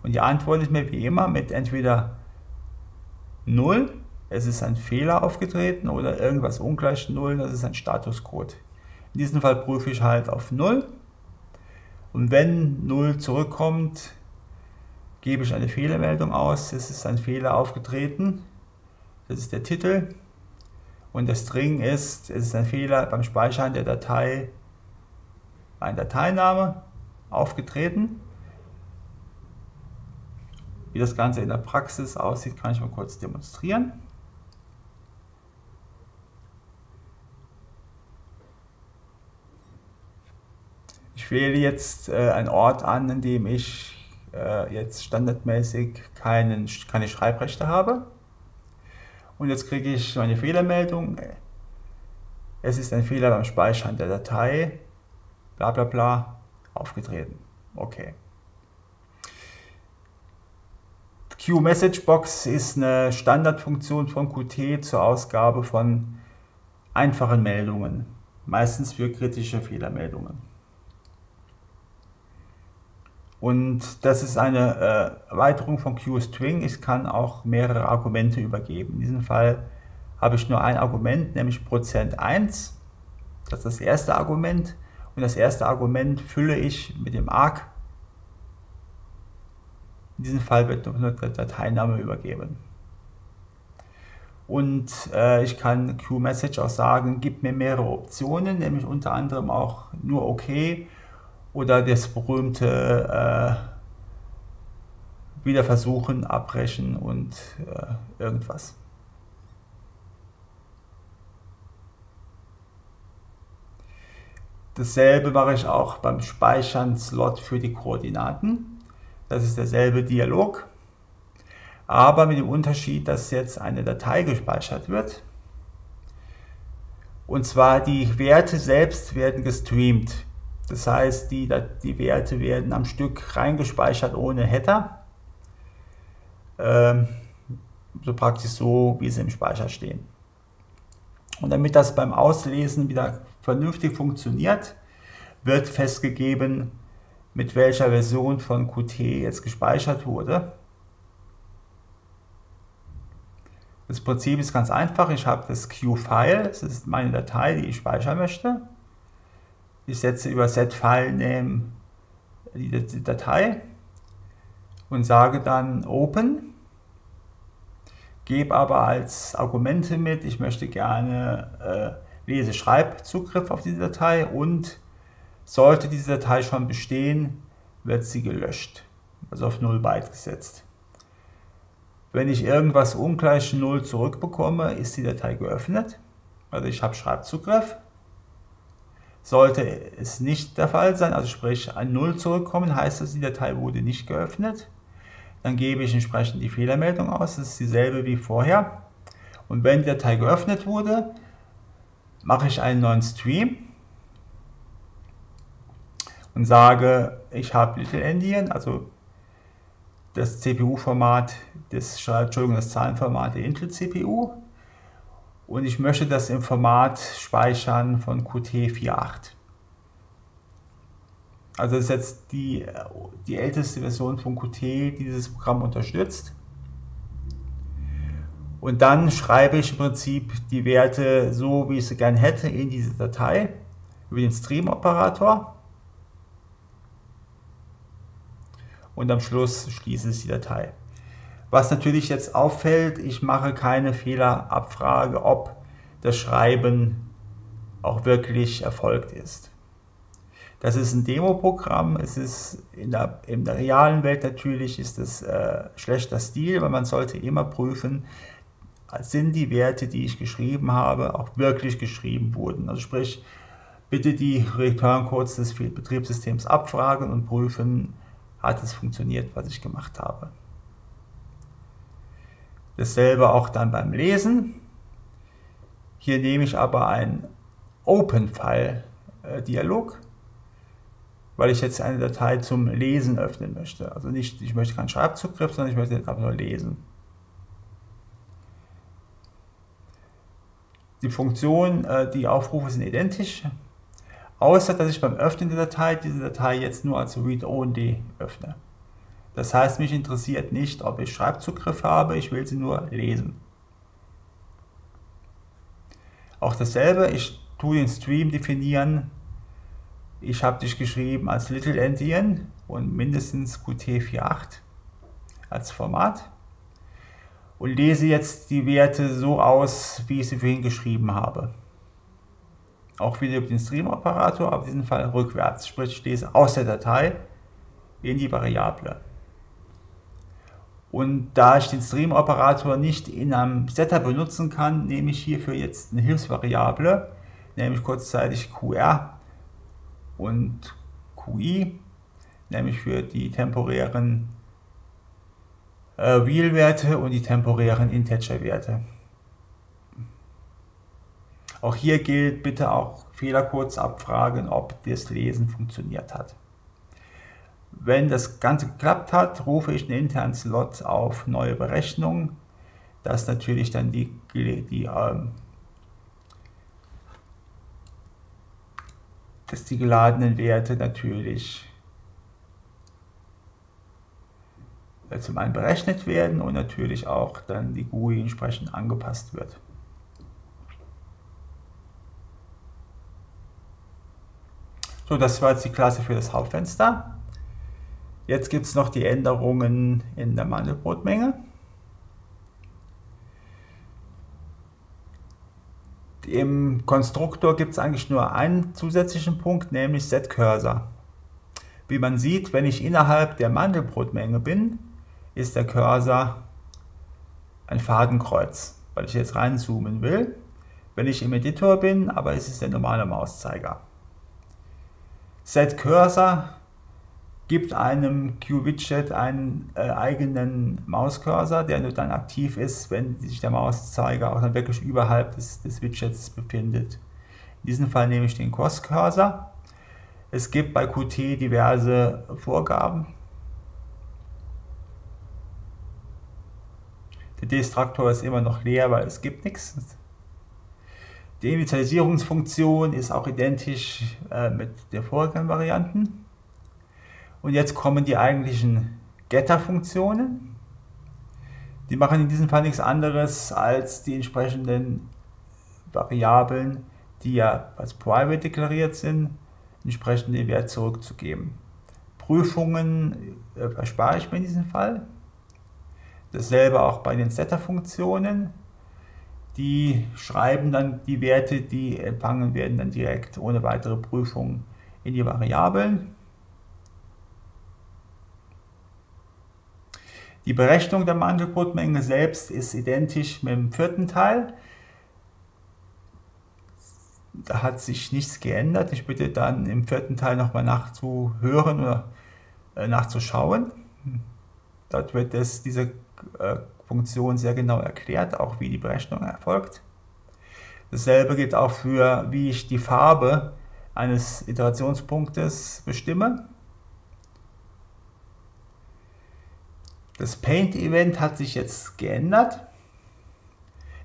Und die antwortet mir wie immer mit entweder 0 es ist ein Fehler aufgetreten oder irgendwas ungleich 0, das ist ein Statuscode. In diesem Fall prüfe ich halt auf 0 und wenn 0 zurückkommt, gebe ich eine Fehlermeldung aus, es ist ein Fehler aufgetreten, das ist der Titel und der String ist, es ist ein Fehler beim Speichern der Datei, ein Dateiname aufgetreten. Wie das Ganze in der Praxis aussieht, kann ich mal kurz demonstrieren. Ich wähle jetzt äh, einen Ort an, in dem ich äh, jetzt standardmäßig keinen, keine Schreibrechte habe. Und jetzt kriege ich meine Fehlermeldung. Es ist ein Fehler beim Speichern der Datei, bla bla bla, aufgetreten. Okay. Q-Message-Box ist eine Standardfunktion von Qt zur Ausgabe von einfachen Meldungen, meistens für kritische Fehlermeldungen. Und das ist eine äh, Erweiterung von QString. Ich kann auch mehrere Argumente übergeben. In diesem Fall habe ich nur ein Argument, nämlich %1. Das ist das erste Argument. Und das erste Argument fülle ich mit dem arg. In diesem Fall wird nur der Dateiname übergeben. Und äh, ich kann QMessage auch sagen, gib mir mehrere Optionen, nämlich unter anderem auch nur OK oder das berühmte äh, wieder versuchen, abbrechen und äh, irgendwas. Dasselbe mache ich auch beim Speichern Slot für die Koordinaten. Das ist derselbe Dialog, aber mit dem Unterschied, dass jetzt eine Datei gespeichert wird. Und zwar die Werte selbst werden gestreamt. Das heißt, die, die Werte werden am Stück reingespeichert ohne Header. Ähm, so praktisch so, wie sie im Speicher stehen. Und damit das beim Auslesen wieder vernünftig funktioniert, wird festgegeben, mit welcher Version von Qt jetzt gespeichert wurde. Das Prinzip ist ganz einfach. Ich habe das Q-File, das ist meine Datei, die ich speichern möchte. Ich setze über set-file-name die Datei und sage dann open, gebe aber als Argumente mit, ich möchte gerne äh, Lese-Schreib-Zugriff auf diese Datei und sollte diese Datei schon bestehen, wird sie gelöscht, also auf 0 Byte gesetzt. Wenn ich irgendwas ungleich 0 zurückbekomme, ist die Datei geöffnet, also ich habe Schreibzugriff sollte es nicht der Fall sein, also sprich ein 0 zurückkommen, heißt das, die Datei wurde nicht geöffnet. Dann gebe ich entsprechend die Fehlermeldung aus, das ist dieselbe wie vorher. Und wenn die Datei geöffnet wurde, mache ich einen neuen Stream und sage, ich habe Little Endian, also das CPU-Format, das, Entschuldigung, das Zahlenformat der Intel CPU und ich möchte das im Format speichern von Qt48. Also das ist jetzt die, die älteste Version von Qt, die dieses Programm unterstützt. Und dann schreibe ich im Prinzip die Werte so, wie ich sie gerne hätte, in diese Datei über den Stream-Operator. Und am Schluss schließe ich die Datei. Was natürlich jetzt auffällt, ich mache keine Fehlerabfrage, ob das Schreiben auch wirklich erfolgt ist. Das ist ein Demo-Programm. Es ist in der, in der, realen Welt natürlich ist es äh, schlechter Stil, weil man sollte immer prüfen, sind die Werte, die ich geschrieben habe, auch wirklich geschrieben wurden. Also sprich, bitte die Return-Codes des Betriebssystems abfragen und prüfen, hat es funktioniert, was ich gemacht habe. Dasselbe auch dann beim Lesen. Hier nehme ich aber ein Open-File-Dialog, weil ich jetzt eine Datei zum Lesen öffnen möchte. Also nicht, ich möchte keinen Schreibzugriff, sondern ich möchte einfach nur lesen. Die Funktionen, äh, die Aufrufe sind identisch, außer dass ich beim Öffnen der Datei diese Datei jetzt nur als Read-Only öffne. Das heißt, mich interessiert nicht, ob ich Schreibzugriff habe, ich will sie nur lesen. Auch dasselbe, ich tue den Stream definieren. Ich habe dich geschrieben als Little Endian und mindestens Qt48 als Format und lese jetzt die Werte so aus, wie ich sie vorhin geschrieben habe. Auch wieder über den Stream-Operator, aber in diesem Fall rückwärts, sprich ich lese aus der Datei in die Variable. Und da ich den Stream-Operator nicht in einem Setter benutzen kann, nehme ich hierfür jetzt eine Hilfsvariable, nämlich kurzzeitig QR und QI, nämlich für die temporären äh, Real-Werte und die temporären Integer-Werte. Auch hier gilt bitte auch Fehlercodes abfragen, ob das Lesen funktioniert hat. Wenn das Ganze geklappt hat, rufe ich einen internen Slot auf neue Berechnung, dass natürlich dann die, die, ähm, dass die geladenen Werte natürlich äh, zum einen berechnet werden und natürlich auch dann die GUI entsprechend angepasst wird. So, das war jetzt die Klasse für das Hauptfenster. Jetzt gibt es noch die Änderungen in der Mandelbrotmenge. Im Konstruktor gibt es eigentlich nur einen zusätzlichen Punkt, nämlich Set-Cursor. Wie man sieht, wenn ich innerhalb der Mandelbrotmenge bin, ist der Cursor ein Fadenkreuz, weil ich jetzt reinzoomen will. Wenn ich im Editor bin, aber es ist der normale Mauszeiger. Set Cursor gibt einem QWidget einen äh, eigenen Mauscursor, der nur dann aktiv ist, wenn sich der Mauszeiger auch dann wirklich überhalb des, des Widgets befindet. In diesem Fall nehme ich den Cross Cursor. Es gibt bei Qt diverse Vorgaben. Der Destruktor ist immer noch leer, weil es gibt nichts. Die Initialisierungsfunktion ist auch identisch äh, mit der vorigen Varianten. Und jetzt kommen die eigentlichen Getter-Funktionen. Die machen in diesem Fall nichts anderes als die entsprechenden Variablen, die ja als private deklariert sind, entsprechend den Wert zurückzugeben. Prüfungen äh, erspare ich mir in diesem Fall. Dasselbe auch bei den Setter-Funktionen. Die schreiben dann die Werte, die empfangen werden, dann direkt ohne weitere Prüfung in die Variablen. Die Berechnung der Mandelbrotmenge selbst ist identisch mit dem vierten Teil. Da hat sich nichts geändert. Ich bitte dann im vierten Teil nochmal nachzuhören oder äh, nachzuschauen. Dort wird es, diese äh, Funktion sehr genau erklärt, auch wie die Berechnung erfolgt. Dasselbe gilt auch für, wie ich die Farbe eines Iterationspunktes bestimme. Das Paint-Event hat sich jetzt geändert.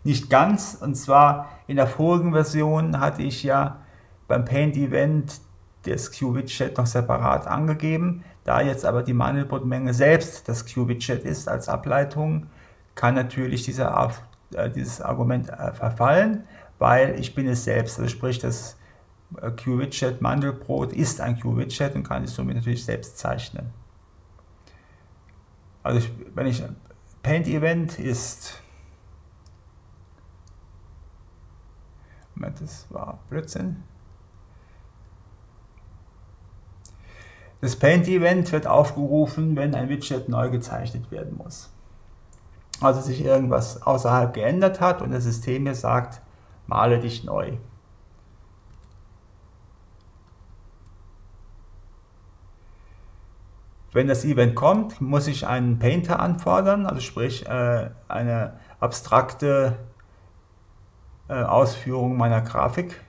Nicht ganz, und zwar in der vorigen Version hatte ich ja beim Paint-Event das Q-Widget noch separat angegeben. Da jetzt aber die Mandelbrotmenge selbst das Q-Widget ist als Ableitung, kann natürlich dieser, äh, dieses Argument äh, verfallen, weil ich bin es selbst. Also sprich, das äh, Q-Widget Mandelbrot ist ein Q-Widget und kann es somit natürlich selbst zeichnen. Also ich, wenn ich Paint Event ist, Moment, das war Blödsinn. Das Paint Event wird aufgerufen, wenn ein Widget neu gezeichnet werden muss. Also sich irgendwas außerhalb geändert hat und das System mir sagt, male dich neu. Wenn das Event kommt, muss ich einen Painter anfordern, also sprich äh, eine abstrakte äh, Ausführung meiner Grafik,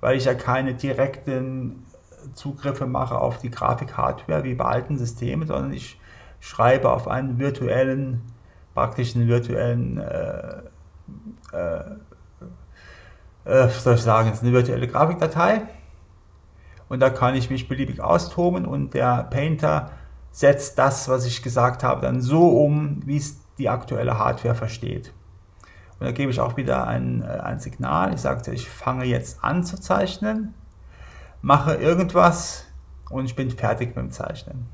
weil ich ja keine direkten Zugriffe mache auf die Grafik-Hardware wie bei alten Systemen, sondern ich schreibe auf einen virtuellen, praktischen virtuellen, äh, äh, äh, soll ich sagen, eine virtuelle Grafikdatei. Und da kann ich mich beliebig austoben und der Painter setzt das, was ich gesagt habe, dann so um, wie es die aktuelle Hardware versteht. Und da gebe ich auch wieder ein, äh, ein Signal. Ich sage, ich fange jetzt an zu zeichnen, mache irgendwas und ich bin fertig mit dem Zeichnen.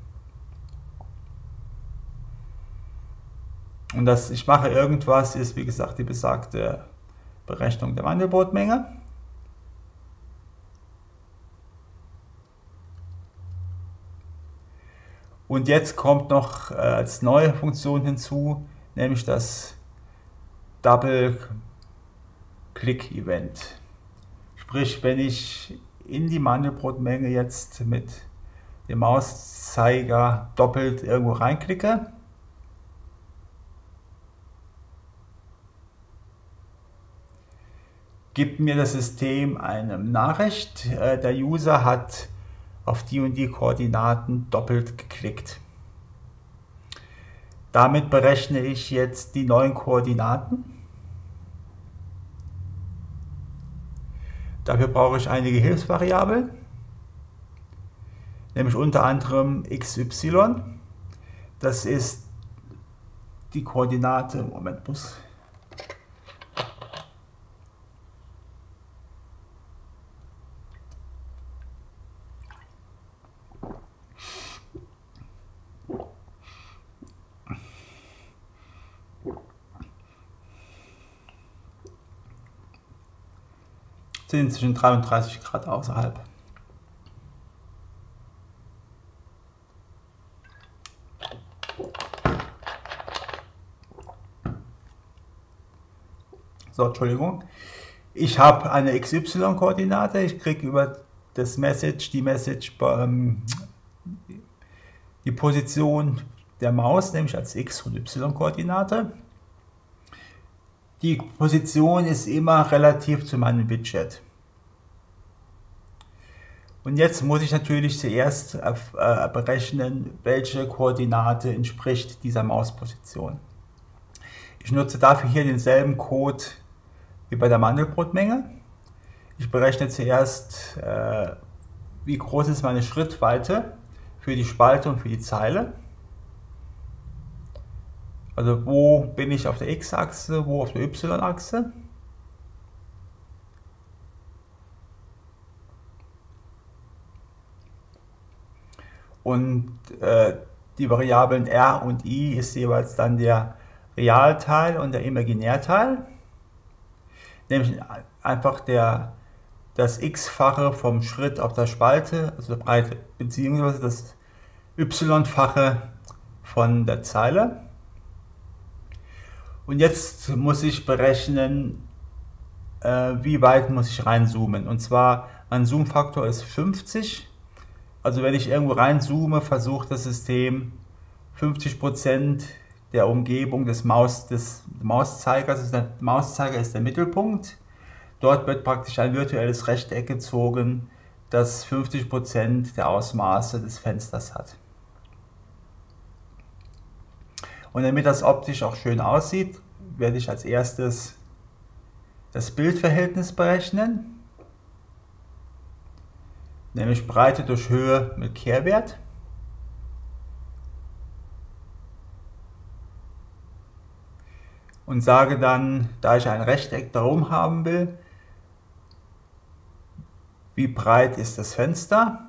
Und das ich mache irgendwas ist, wie gesagt, die besagte Berechnung der Mandelbrotmenge. Und jetzt kommt noch äh, als neue Funktion hinzu, nämlich das Double Click Event. Sprich, wenn ich in die Mandelbrotmenge jetzt mit dem Mauszeiger doppelt irgendwo reinklicke, gibt mir das System eine Nachricht, äh, der User hat auf die und die Koordinaten doppelt geklickt. Damit berechne ich jetzt die neuen Koordinaten. Dafür brauche ich einige Hilfsvariablen, nämlich unter anderem xy. Das ist die Koordinate, Moment, muss sind zwischen 33 Grad außerhalb. So, Entschuldigung. Ich habe eine XY-Koordinate. Ich kriege über das Message, die Message, ähm, die Position der Maus, nämlich als X- und Y-Koordinate. Die Position ist immer relativ zu meinem Widget. Und jetzt muss ich natürlich zuerst äh, berechnen, welche Koordinate entspricht dieser Mausposition. Ich nutze dafür hier denselben Code wie bei der Mandelbrotmenge. Ich berechne zuerst, äh, wie groß ist meine Schrittweite für die Spalte und für die Zeile. Also wo bin ich auf der x-Achse, wo auf der y-Achse. Und äh, die Variablen r und i ist jeweils dann der Realteil und der Imaginärteil. Nämlich einfach der, das x-fache vom Schritt auf der Spalte, also der Breite, beziehungsweise das y-fache von der Zeile. Und jetzt muss ich berechnen, äh, wie weit muss ich reinzoomen. Und zwar, mein Zoom-Faktor ist 50. Also wenn ich irgendwo reinzoome, versucht das System 50% der Umgebung des, Maus, des Mauszeigers, also der Mauszeiger ist der Mittelpunkt. Dort wird praktisch ein virtuelles Rechteck gezogen, das 50% der Ausmaße des Fensters hat. Und damit das optisch auch schön aussieht, werde ich als erstes das Bildverhältnis berechnen, nämlich Breite durch Höhe mit Kehrwert. Und sage dann, da ich ein Rechteck darum haben will, wie breit ist das Fenster?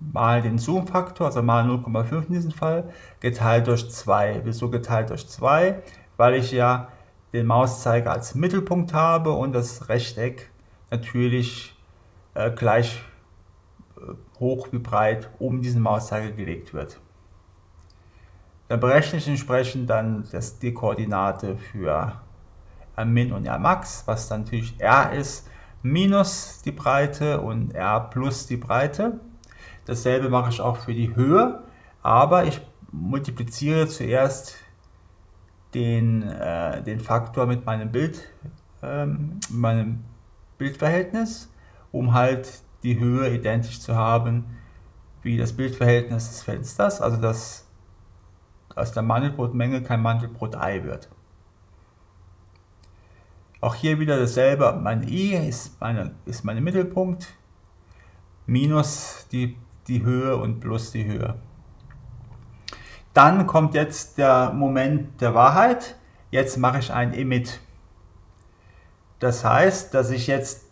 Mal den Zoom-Faktor, also mal 0,5 in diesem Fall, geteilt durch 2. Wieso geteilt durch 2? Weil ich ja den Mauszeiger als Mittelpunkt habe und das Rechteck natürlich äh, gleich äh, hoch wie breit um diesen Mauszeiger gelegt wird. Dann berechne ich entsprechend dann das, die Koordinate für Min und Rmax, was dann natürlich R ist, minus die Breite und R plus die Breite. Dasselbe mache ich auch für die Höhe, aber ich multipliziere zuerst den, äh, den Faktor mit meinem Bild, ähm, meinem Bildverhältnis, um halt die Höhe identisch zu haben wie das Bildverhältnis des Fensters, also dass aus der Mandelbrotmenge kein Mandelbrot-Ei wird. Auch hier wieder dasselbe, mein i ist meine, ist mein Mittelpunkt, minus die die Höhe und plus die Höhe. Dann kommt jetzt der Moment der Wahrheit. Jetzt mache ich ein Emit. Das heißt, dass ich jetzt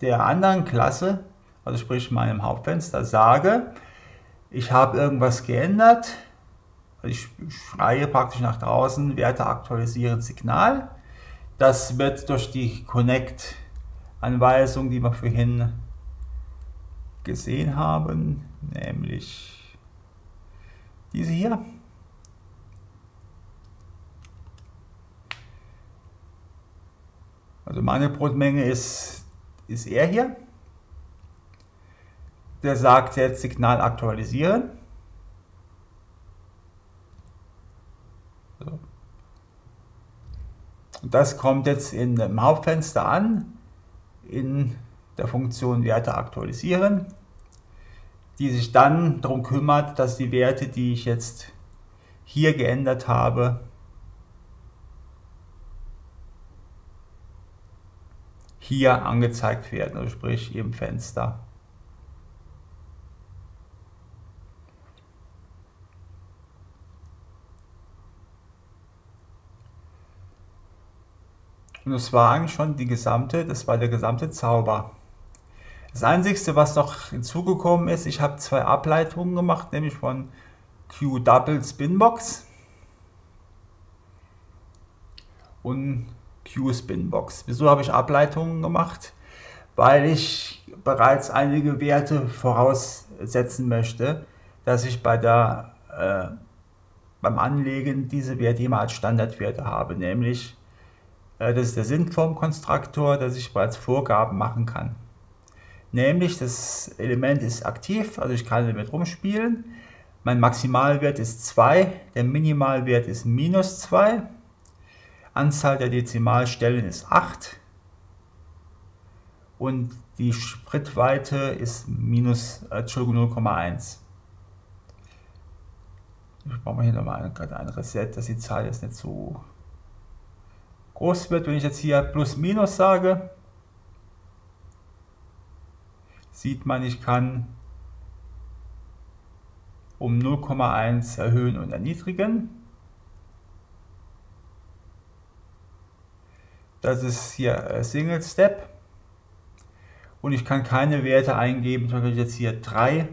der anderen Klasse, also sprich meinem Hauptfenster, sage, ich habe irgendwas geändert, ich schreie praktisch nach draußen, Werte aktualisieren Signal. Das wird durch die Connect-Anweisung, die wir vorhin gesehen haben, nämlich diese hier. Also meine Brotmenge ist, ist er hier. Der sagt jetzt Signal aktualisieren. Das kommt jetzt in dem Hauptfenster an, in der Funktion Werte aktualisieren, die sich dann darum kümmert, dass die Werte, die ich jetzt hier geändert habe, hier angezeigt werden, also sprich im Fenster. Und das war eigentlich schon die gesamte, das war der gesamte Zauber. Das Einzige, was noch hinzugekommen ist, ich habe zwei Ableitungen gemacht, nämlich von Q Double Spinbox und Q Spinbox. Wieso habe ich Ableitungen gemacht? Weil ich bereits einige Werte voraussetzen möchte, dass ich bei der, äh, beim Anlegen diese Werte immer als Standardwerte habe, nämlich äh, das ist der Sinn vom Konstruktor, dass ich bereits Vorgaben machen kann. Nämlich das Element ist aktiv, also ich kann damit rumspielen. Mein Maximalwert ist 2, der Minimalwert ist minus 2. Anzahl der Dezimalstellen ist 8 und die Spritweite ist minus äh, 0,1. Ich brauche hier nochmal ein, ein Reset, dass die Zahl jetzt nicht so groß wird, wenn ich jetzt hier plus minus sage, sieht man, ich kann um 0,1 erhöhen und erniedrigen. Das ist hier äh, Single Step. Und ich kann keine Werte eingeben, zum Beispiel jetzt hier 3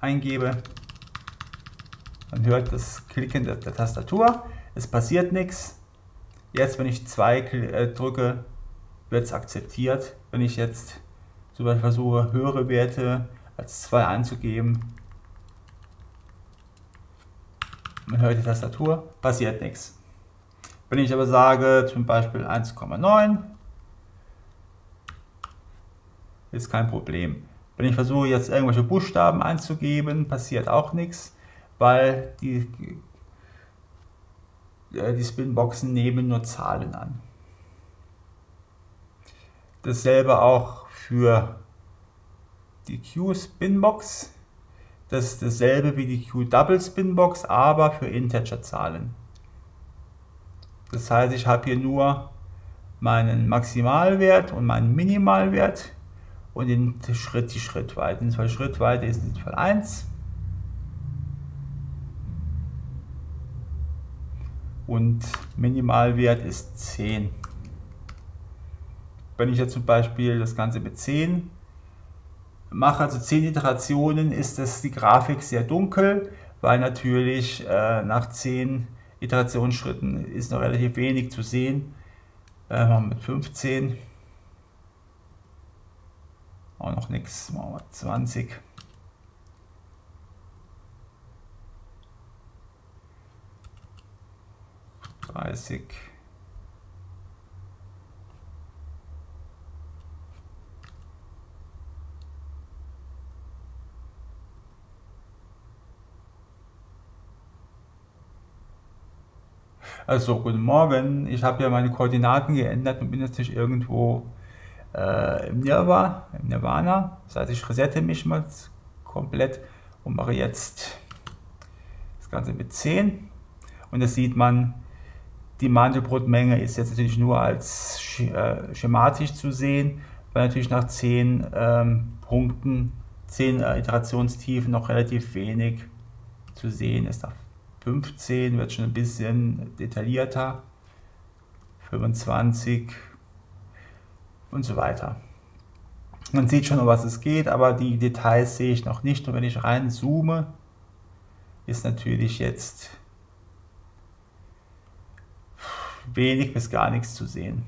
eingebe. Man hört das Klicken der, der Tastatur. Es passiert nichts. Jetzt, wenn ich 2 äh, drücke, wird es akzeptiert. Wenn ich jetzt Beispiel versuche, höhere Werte als 2 einzugeben, man hört die Tastatur, passiert nichts. Wenn ich aber sage, zum Beispiel 1,9, ist kein Problem. Wenn ich versuche jetzt irgendwelche Buchstaben einzugeben, passiert auch nichts, weil die äh, die Spinboxen nehmen nur Zahlen an. Dasselbe auch für die Q-Spinbox. Das ist dasselbe wie die Q-Double-Spinbox, aber für Integer-Zahlen. Das heißt, ich habe hier nur meinen Maximalwert und meinen Minimalwert und den Schritt, die Schrittweite. In Schrittweite ist in Fall 1 und Minimalwert ist 10. Wenn ich jetzt zum Beispiel das Ganze mit 10 mache, also 10 Iterationen, ist das die Grafik sehr dunkel, weil natürlich äh, nach 10 Iterationsschritten ist noch relativ wenig zu sehen. Äh, mit 15 auch noch nichts, machen wir 20. 30. Also, guten Morgen. Ich habe ja meine Koordinaten geändert und bin jetzt nicht irgendwo äh, im Nirvana, im Nirvana. Das heißt, ich resette mich mal komplett und mache jetzt das Ganze mit 10. Und das sieht man, die Mandelbrotmenge ist jetzt natürlich nur als äh, schematisch zu sehen, weil natürlich nach 10 ähm, Punkten, 10 äh, Iterationstiefen noch relativ wenig zu sehen ist. Nach 15 wird schon ein bisschen detaillierter. 25 und so weiter. Man sieht schon, um was es geht, aber die Details sehe ich noch nicht. Und wenn ich rein zoome, ist natürlich jetzt wenig bis gar nichts zu sehen.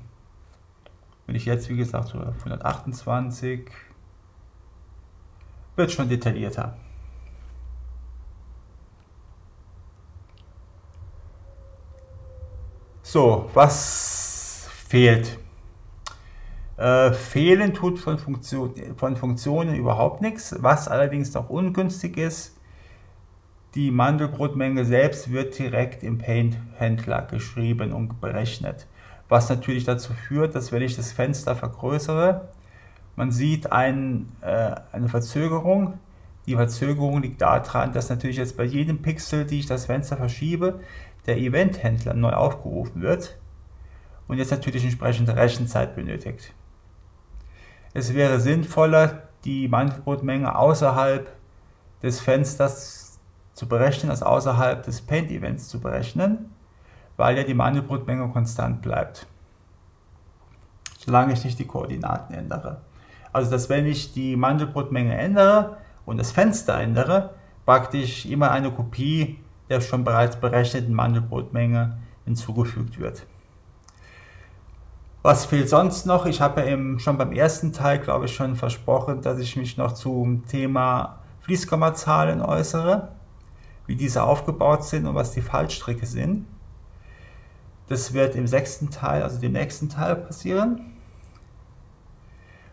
Wenn ich jetzt, wie gesagt, so 128, wird schon detaillierter. So, was fehlt? Äh, fehlen tut von, Funktion, von Funktionen überhaupt nichts. Was allerdings noch ungünstig ist, die Mandelbrotmenge selbst wird direkt im Paint-Händler geschrieben und berechnet. Was natürlich dazu führt, dass wenn ich das Fenster vergrößere, man sieht ein, äh, eine Verzögerung. Die Verzögerung liegt daran, dass natürlich jetzt bei jedem Pixel, die ich das Fenster verschiebe, der Event-Händler neu aufgerufen wird und jetzt natürlich entsprechende Rechenzeit benötigt. Es wäre sinnvoller, die Mandelbrotmenge außerhalb des Fensters zu berechnen, als außerhalb des Paint-Events zu berechnen, weil ja die Mandelbrotmenge konstant bleibt, solange ich nicht die Koordinaten ändere. Also dass wenn ich die Mandelbrotmenge ändere und das Fenster ändere, praktisch immer eine Kopie der schon bereits berechneten Mandelbrotmenge hinzugefügt wird. Was fehlt sonst noch? Ich habe ja eben schon beim ersten Teil, glaube ich, schon versprochen, dass ich mich noch zum Thema Fließkommazahlen äußere, wie diese aufgebaut sind und was die Fallstricke sind. Das wird im sechsten Teil, also dem nächsten Teil passieren,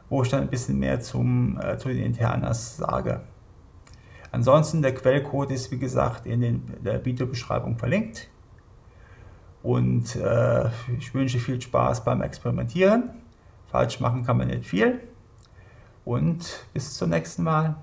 wo ich dann ein bisschen mehr zum, äh, zu den Internas sage. Ansonsten der Quellcode ist wie gesagt in den, der Videobeschreibung verlinkt. Und äh, ich wünsche viel Spaß beim Experimentieren. Falsch machen kann man nicht viel. Und bis zum nächsten Mal.